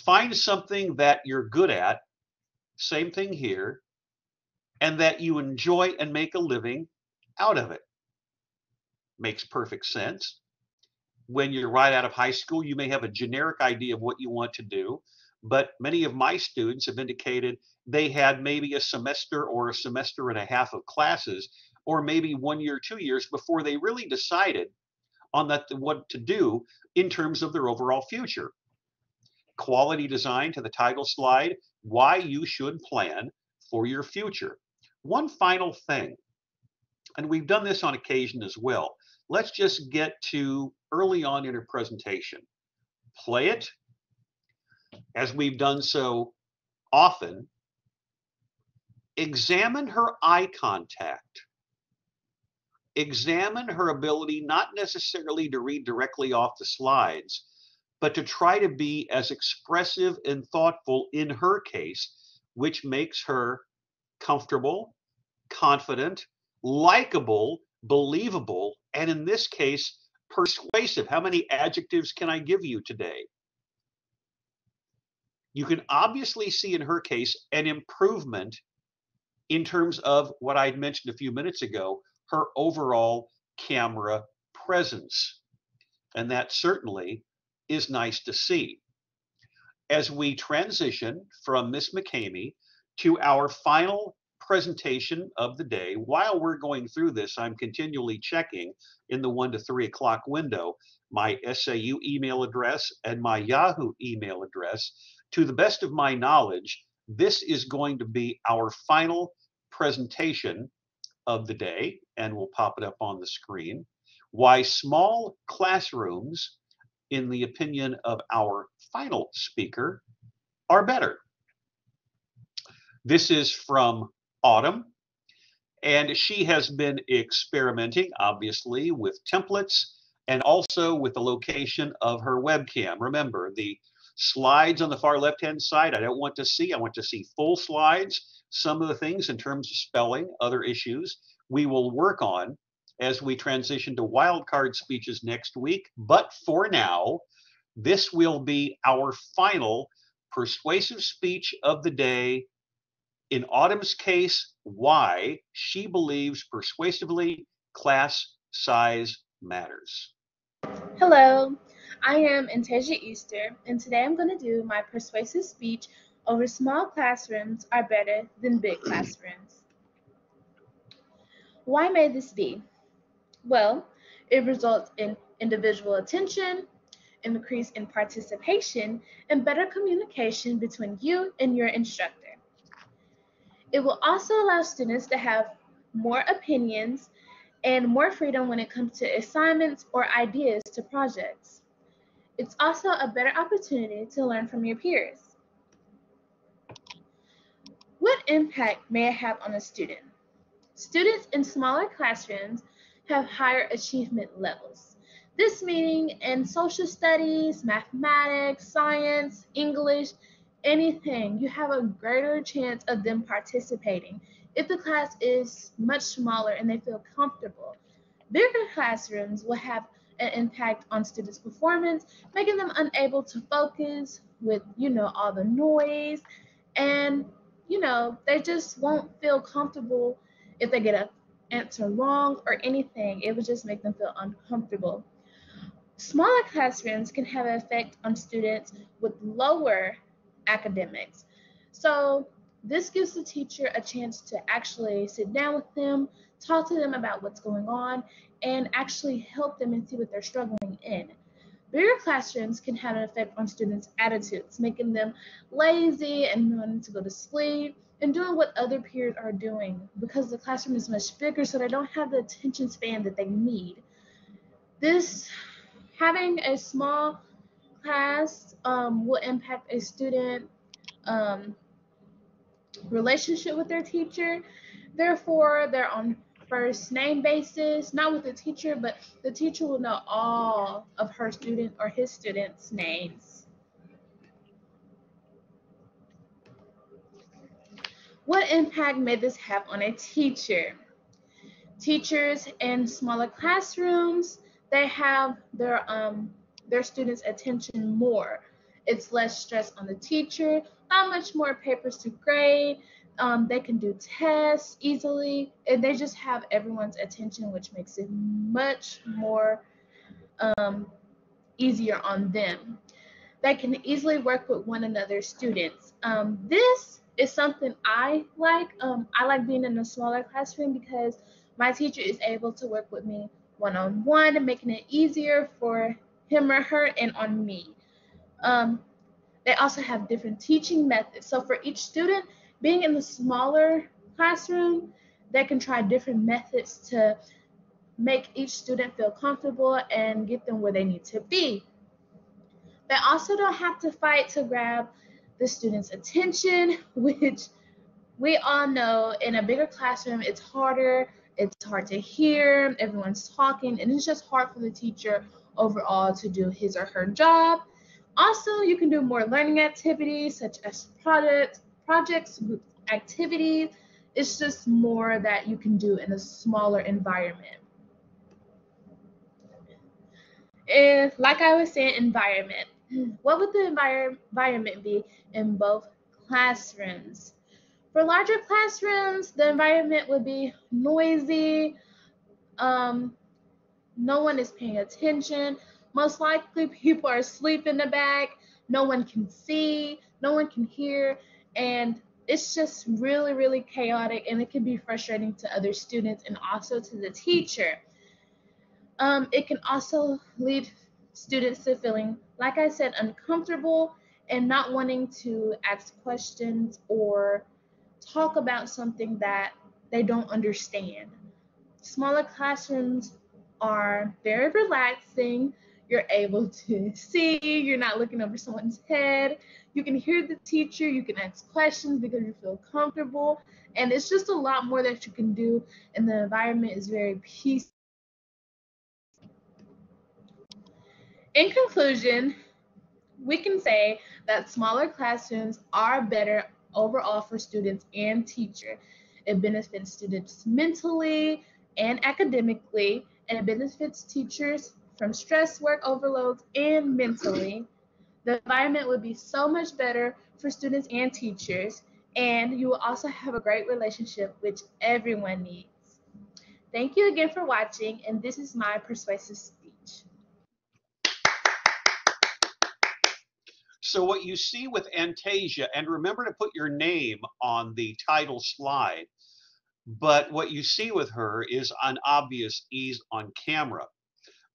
Find something that you're good at, same thing here, and that you enjoy and make a living out of it. Makes perfect sense. When you're right out of high school, you may have a generic idea of what you want to do, but many of my students have indicated they had maybe a semester or a semester and a half of classes, or maybe one year, two years before they really decided on that what to do in terms of their overall future. Quality design to the title slide, why you should plan for your future. One final thing, and we've done this on occasion as well. Let's just get to early on in her presentation. Play it as we've done so often. Examine her eye contact examine her ability not necessarily to read directly off the slides, but to try to be as expressive and thoughtful in her case, which makes her comfortable, confident, likable, believable, and in this case, persuasive. How many adjectives can I give you today? You can obviously see in her case an improvement in terms of what I mentioned a few minutes ago her overall camera presence. And that certainly is nice to see. As we transition from Miss McCamey to our final presentation of the day, while we're going through this, I'm continually checking in the one to three o'clock window my SAU email address and my Yahoo email address. To the best of my knowledge, this is going to be our final presentation of the day, and we'll pop it up on the screen. Why small classrooms in the opinion of our final speaker, are better. This is from Autumn, and she has been experimenting, obviously, with templates and also with the location of her webcam. Remember, the slides on the far left-hand side, I don't want to see. I want to see full slides. Some of the things in terms of spelling, other issues, we will work on as we transition to wildcard speeches next week. But for now, this will be our final persuasive speech of the day. In Autumn's case, why she believes persuasively class size matters. Hello, I am Antasia Easter, and today I'm going to do my persuasive speech over small classrooms are better than big classrooms. Why may this be? Well, it results in individual attention, increase in participation, and better communication between you and your instructor. It will also allow students to have more opinions and more freedom when it comes to assignments or ideas to projects. It's also a better opportunity to learn from your peers. What impact may it have on a student? Students in smaller classrooms have higher achievement levels. This meaning in social studies, mathematics, science, English, anything, you have a greater chance of them participating if the class is much smaller and they feel comfortable. Bigger classrooms will have an impact on students' performance, making them unable to focus with, you know, all the noise and, you know, they just won't feel comfortable if they get an answer wrong or anything. It would just make them feel uncomfortable. Smaller classrooms can have an effect on students with lower academics. So this gives the teacher a chance to actually sit down with them, talk to them about what's going on, and actually help them and see what they're struggling in. Bigger classrooms can have an effect on students' attitudes, making them lazy and wanting to go to sleep and doing what other peers are doing because the classroom is much bigger, so they don't have the attention span that they need. This having a small class um, will impact a student um, relationship with their teacher. Therefore, they're on first name basis, not with the teacher, but the teacher will know all of her student or his students' names. What impact may this have on a teacher? Teachers in smaller classrooms, they have their um, their students' attention more. It's less stress on the teacher, not much more papers to grade. Um, they can do tests easily, and they just have everyone's attention, which makes it much more um, easier on them. They can easily work with one another students. Um, this is something I like. Um, I like being in a smaller classroom because my teacher is able to work with me one on one, making it easier for him or her and on me. Um, they also have different teaching methods. So for each student, being in the smaller classroom, they can try different methods to make each student feel comfortable and get them where they need to be. They also don't have to fight to grab the student's attention, which we all know in a bigger classroom, it's harder, it's hard to hear, everyone's talking, and it's just hard for the teacher overall to do his or her job. Also, you can do more learning activities such as projects, projects, activities. It's just more that you can do in a smaller environment. If, like I was saying, environment. What would the envir environment be in both classrooms? For larger classrooms, the environment would be noisy. Um, no one is paying attention. Most likely, people are asleep in the back. No one can see, no one can hear, and it's just really, really chaotic, and it can be frustrating to other students and also to the teacher. Um, it can also lead students to feeling, like I said, uncomfortable and not wanting to ask questions or talk about something that they don't understand. Smaller classrooms are very relaxing you're able to see, you're not looking over someone's head. You can hear the teacher, you can ask questions because you feel comfortable. And it's just a lot more that you can do, and the environment is very peaceful. In conclusion, we can say that smaller classrooms are better overall for students and teacher. It benefits students mentally and academically, and it benefits teachers from stress, work overloads, and mentally. The environment would be so much better for students and teachers, and you will also have a great relationship, which everyone needs. Thank you again for watching, and this is my persuasive speech. So what you see with Antasia, and remember to put your name on the title slide, but what you see with her is an obvious ease on camera.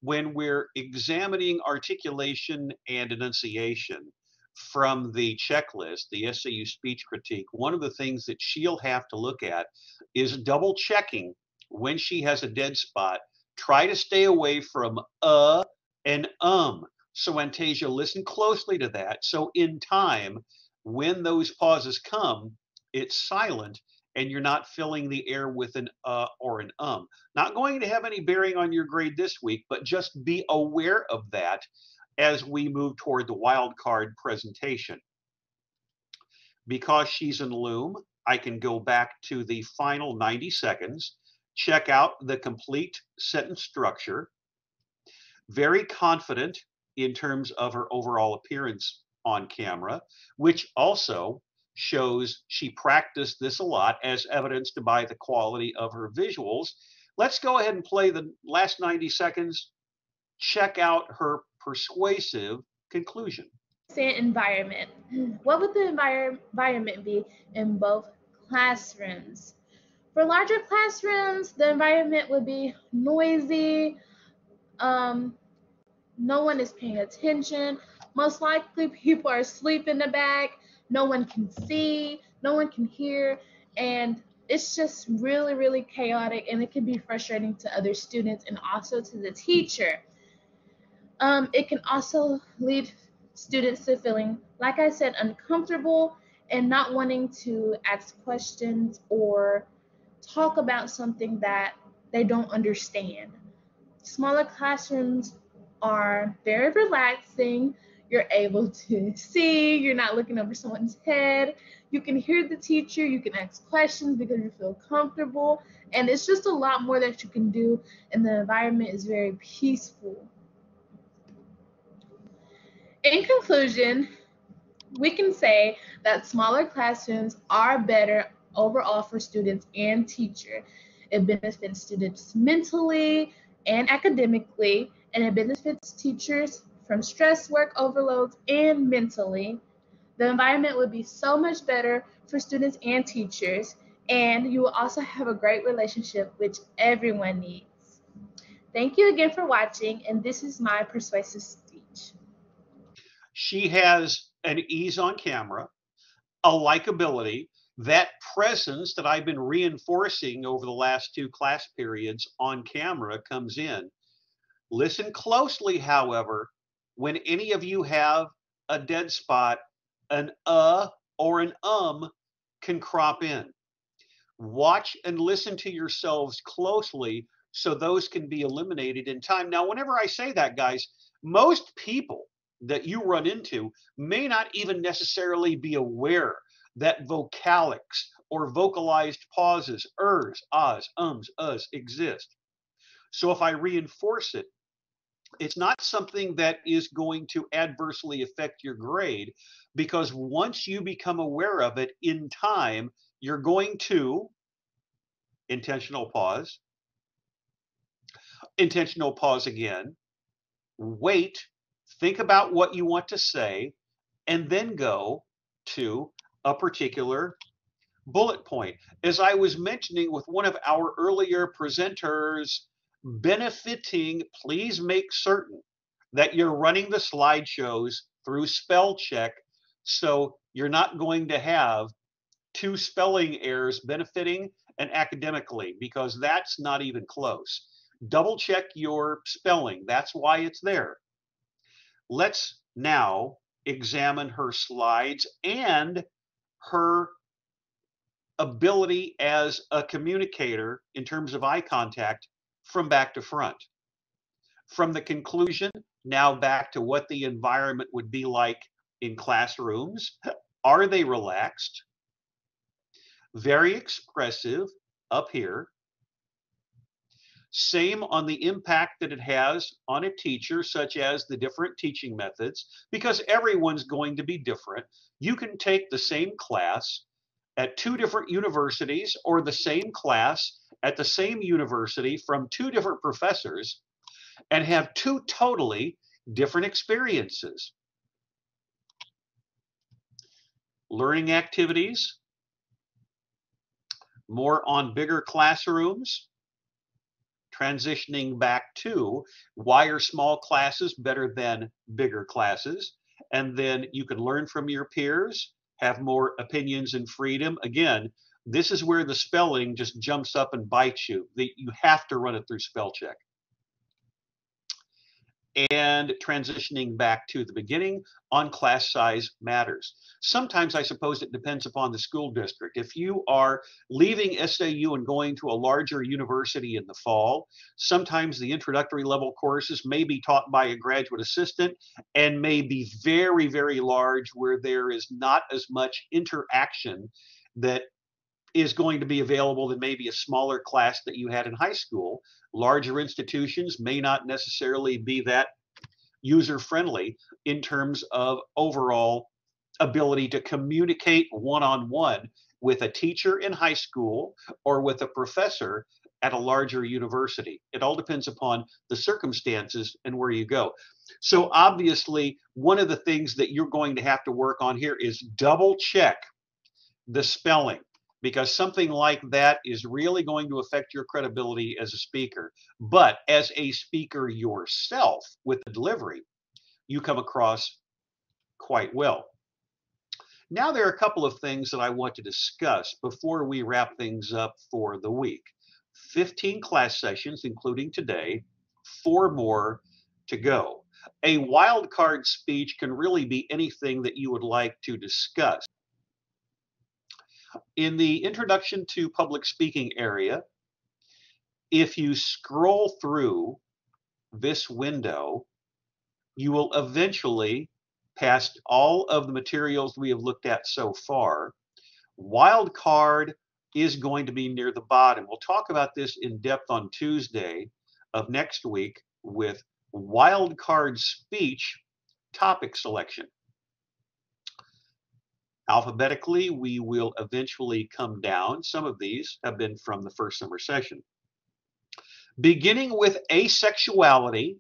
When we're examining articulation and enunciation from the checklist, the SAU speech critique, one of the things that she'll have to look at is double checking when she has a dead spot. Try to stay away from uh and um so Antasia, listen closely to that. So in time, when those pauses come, it's silent and you're not filling the air with an uh or an um. Not going to have any bearing on your grade this week, but just be aware of that as we move toward the wild card presentation. Because she's in Loom, I can go back to the final 90 seconds, check out the complete sentence structure, very confident in terms of her overall appearance on camera, which also shows she practiced this a lot as evidenced by the quality of her visuals. Let's go ahead and play the last 90 seconds. Check out her persuasive conclusion. Environment. What would the envir- environment be in both classrooms? For larger classrooms, the environment would be noisy, um, no one is paying attention. Most likely, people are asleep in the back. No one can see, no one can hear, and it's just really, really chaotic, and it can be frustrating to other students and also to the teacher. Um, it can also lead students to feeling, like I said, uncomfortable and not wanting to ask questions or talk about something that they don't understand. Smaller classrooms are very relaxing. You're able to see, you're not looking over someone's head. You can hear the teacher, you can ask questions because you feel comfortable. And it's just a lot more that you can do, and the environment is very peaceful. In conclusion, we can say that smaller classrooms are better overall for students and teacher. It benefits students mentally and academically and it benefits teachers from stress, work overloads, and mentally. The environment would be so much better for students and teachers, and you will also have a great relationship, which everyone needs. Thank you again for watching, and this is my persuasive speech. She has an ease on camera, a likability, that presence that I've been reinforcing over the last two class periods on camera comes in. Listen closely, however, when any of you have a dead spot, an uh or an um can crop in. Watch and listen to yourselves closely so those can be eliminated in time. Now, whenever I say that, guys, most people that you run into may not even necessarily be aware that vocalics or vocalized pauses, ers, ahs, ums, us exist. So if I reinforce it, it's not something that is going to adversely affect your grade because once you become aware of it in time, you're going to intentional pause, intentional pause again, wait, think about what you want to say, and then go to a particular bullet point. As I was mentioning with one of our earlier presenters benefiting, please make certain that you're running the slideshows through spell check so you're not going to have two spelling errors benefiting and academically because that's not even close. Double check your spelling. That's why it's there. let's now examine her slides and her ability as a communicator in terms of eye contact from back to front. From the conclusion, now back to what the environment would be like in classrooms. Are they relaxed? Very expressive up here. Same on the impact that it has on a teacher, such as the different teaching methods, because everyone's going to be different. You can take the same class at two different universities or the same class at the same university from two different professors and have two totally different experiences. Learning activities, more on bigger classrooms, transitioning back to why are small classes better than bigger classes? And then you can learn from your peers, have more opinions and freedom. Again, this is where the spelling just jumps up and bites you. That you have to run it through spell check and transitioning back to the beginning on class size matters. Sometimes I suppose it depends upon the school district. If you are leaving SAU and going to a larger university in the fall, sometimes the introductory level courses may be taught by a graduate assistant and may be very, very large where there is not as much interaction that is going to be available than maybe a smaller class that you had in high school. Larger institutions may not necessarily be that user friendly in terms of overall ability to communicate one on one with a teacher in high school or with a professor at a larger university. It all depends upon the circumstances and where you go. So, obviously, one of the things that you're going to have to work on here is double check the spelling because something like that is really going to affect your credibility as a speaker. But as a speaker yourself with the delivery, you come across quite well. Now, there are a couple of things that I want to discuss before we wrap things up for the week. 15 class sessions, including today, four more to go. A wildcard speech can really be anything that you would like to discuss. In the introduction to public speaking area, if you scroll through this window, you will eventually, pass all of the materials we have looked at so far, wildcard is going to be near the bottom. We'll talk about this in depth on Tuesday of next week with wildcard speech topic selection. Alphabetically, we will eventually come down. Some of these have been from the first summer session. Beginning with asexuality,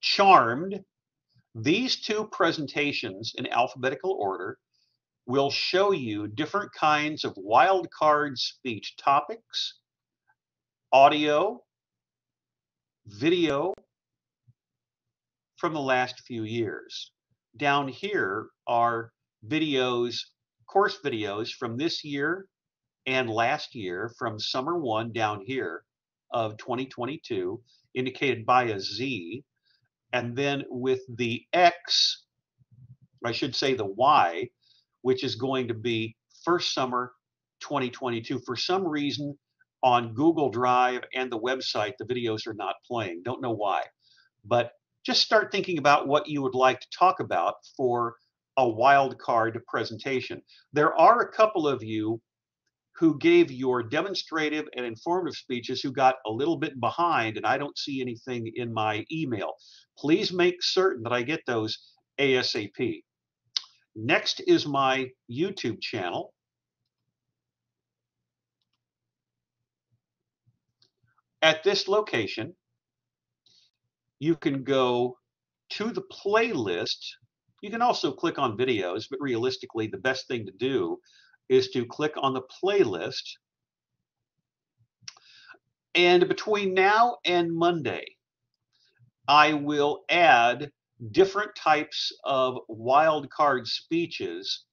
charmed, these two presentations in alphabetical order will show you different kinds of wildcard speech topics, audio, video from the last few years. Down here are videos, course videos from this year and last year from summer one down here of 2022, indicated by a Z. And then with the X, I should say the Y, which is going to be first summer 2022. For some reason, on Google Drive and the website, the videos are not playing. Don't know why. But just start thinking about what you would like to talk about for a wild card presentation. There are a couple of you who gave your demonstrative and informative speeches who got a little bit behind and I don't see anything in my email. Please make certain that I get those ASAP. Next is my YouTube channel. At this location, you can go to the playlist you can also click on videos, but realistically, the best thing to do is to click on the playlist. And between now and Monday, I will add different types of wildcard speeches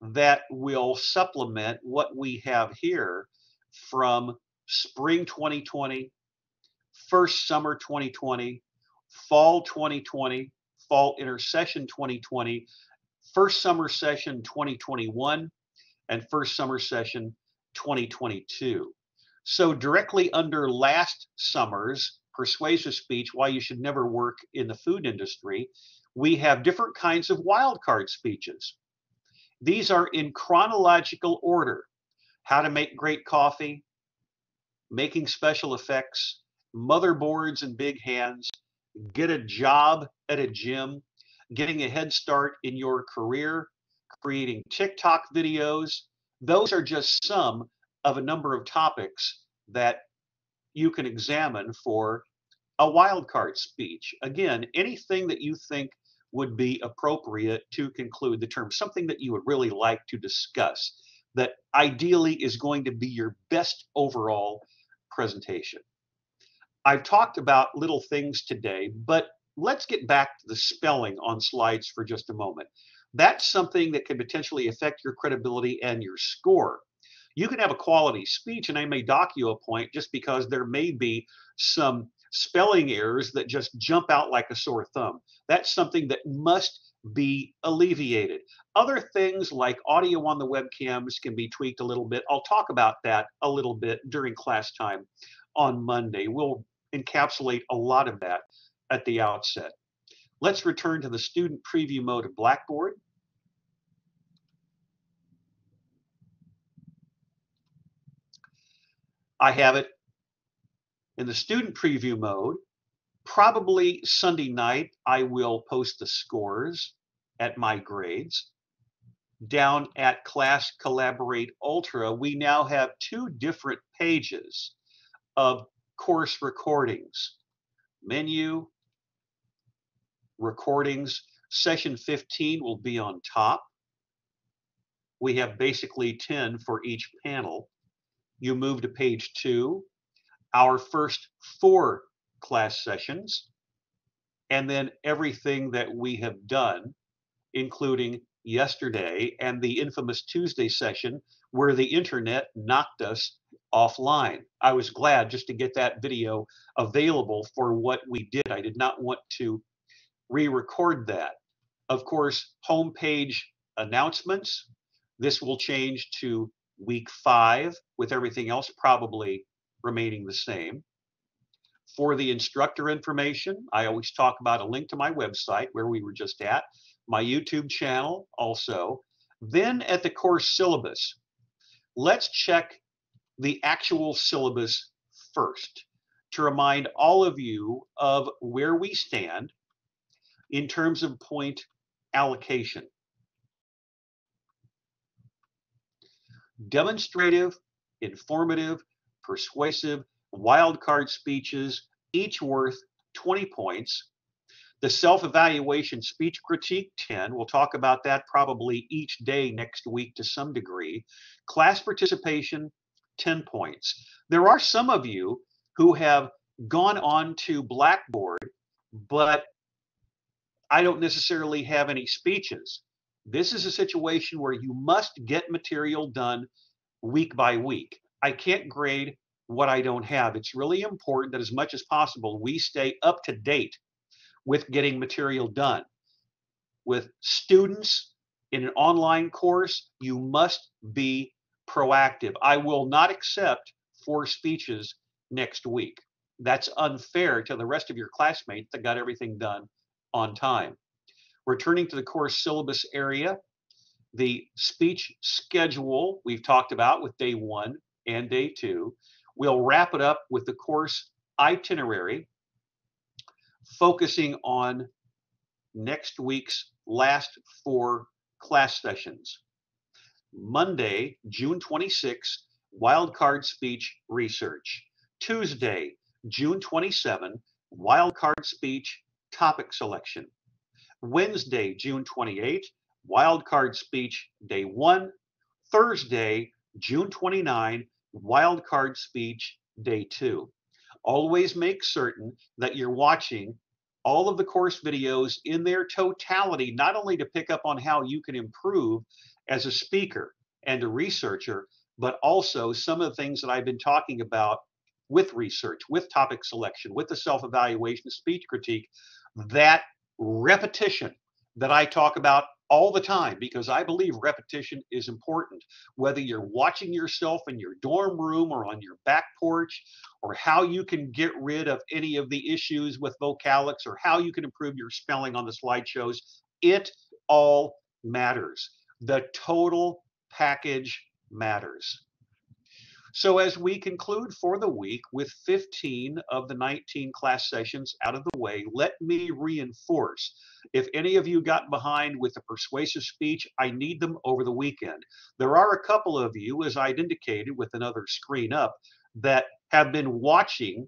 that will supplement what we have here from spring 2020, first summer 2020, fall 2020, fall intersession 2020, first summer session 2021, and first summer session 2022. So directly under last summer's persuasive speech, why you should never work in the food industry, we have different kinds of wildcard speeches. These are in chronological order. How to make great coffee, making special effects, motherboards and big hands, get a job at a gym, getting a head start in your career, creating TikTok videos. Those are just some of a number of topics that you can examine for a wildcard speech. Again, anything that you think would be appropriate to conclude the term, something that you would really like to discuss that ideally is going to be your best overall presentation. I've talked about little things today, but let's get back to the spelling on slides for just a moment. That's something that can potentially affect your credibility and your score. You can have a quality speech and I may dock you a point just because there may be some spelling errors that just jump out like a sore thumb. That's something that must be alleviated. Other things like audio on the webcams can be tweaked a little bit. I'll talk about that a little bit during class time on Monday. We'll encapsulate a lot of that at the outset. Let's return to the student preview mode of Blackboard. I have it in the student preview mode. Probably Sunday night, I will post the scores at my grades. Down at Class Collaborate Ultra, we now have two different pages of course recordings. Menu, recordings, session 15 will be on top. We have basically 10 for each panel. You move to page two, our first four class sessions, and then everything that we have done, including yesterday and the infamous Tuesday session where the internet knocked us offline. I was glad just to get that video available for what we did. I did not want to re-record that. Of course, homepage announcements. This will change to week five with everything else probably remaining the same. For the instructor information, I always talk about a link to my website where we were just at, my YouTube channel also. Then at the course syllabus, let's check the actual syllabus first to remind all of you of where we stand in terms of point allocation. Demonstrative, informative, persuasive, wildcard speeches, each worth 20 points. The self-evaluation speech critique 10, we'll talk about that probably each day next week to some degree. Class participation 10 points. There are some of you who have gone on to Blackboard, but I don't necessarily have any speeches. This is a situation where you must get material done week by week. I can't grade what I don't have. It's really important that as much as possible we stay up to date with getting material done. With students in an online course, you must be proactive. I will not accept four speeches next week. That's unfair to the rest of your classmates that got everything done on time. Returning to the course syllabus area, the speech schedule we've talked about with day one and day two. We'll wrap it up with the course itinerary, focusing on next week's last four class sessions. Monday, June 26, wildcard speech research. Tuesday, June 27, wildcard speech topic selection. Wednesday, June 28, wildcard speech day one. Thursday, June 29, wildcard speech day two. Always make certain that you're watching all of the course videos in their totality, not only to pick up on how you can improve as a speaker and a researcher, but also some of the things that I've been talking about with research, with topic selection, with the self evaluation, speech critique, that repetition that I talk about all the time because I believe repetition is important. Whether you're watching yourself in your dorm room or on your back porch, or how you can get rid of any of the issues with vocalics, or how you can improve your spelling on the slideshows, it all matters. The total package matters. So as we conclude for the week with 15 of the 19 class sessions out of the way, let me reinforce, if any of you got behind with the persuasive speech, I need them over the weekend. There are a couple of you, as I'd indicated with another screen up, that have been watching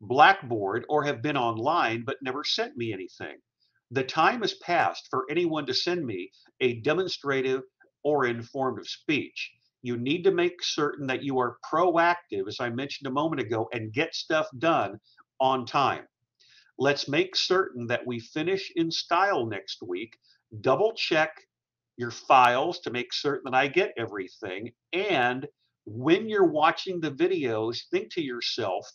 Blackboard or have been online but never sent me anything. The time has passed for anyone to send me a demonstrative or informative speech you need to make certain that you are proactive, as I mentioned a moment ago, and get stuff done on time. Let's make certain that we finish in style next week. Double check your files to make certain that I get everything. And when you're watching the videos, think to yourself,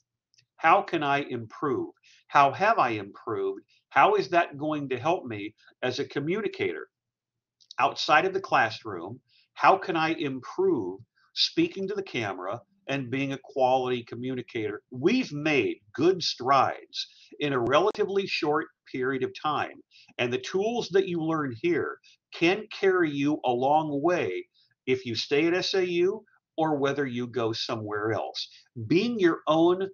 how can I improve? How have I improved? How is that going to help me as a communicator outside of the classroom how can I improve speaking to the camera and being a quality communicator? We've made good strides in a relatively short period of time. And the tools that you learn here can carry you a long way if you stay at SAU or whether you go somewhere else. Being your own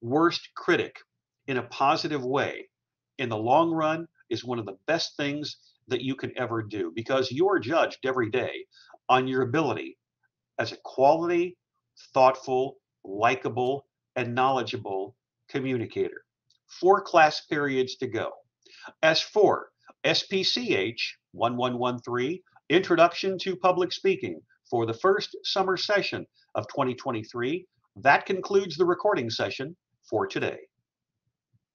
worst critic in a positive way in the long run is one of the best things that you can ever do because you're judged every day on your ability as a quality, thoughtful, likable, and knowledgeable communicator. Four class periods to go. S4, SPCH 1113, Introduction to Public Speaking for the first summer session of 2023, that concludes the recording session for today.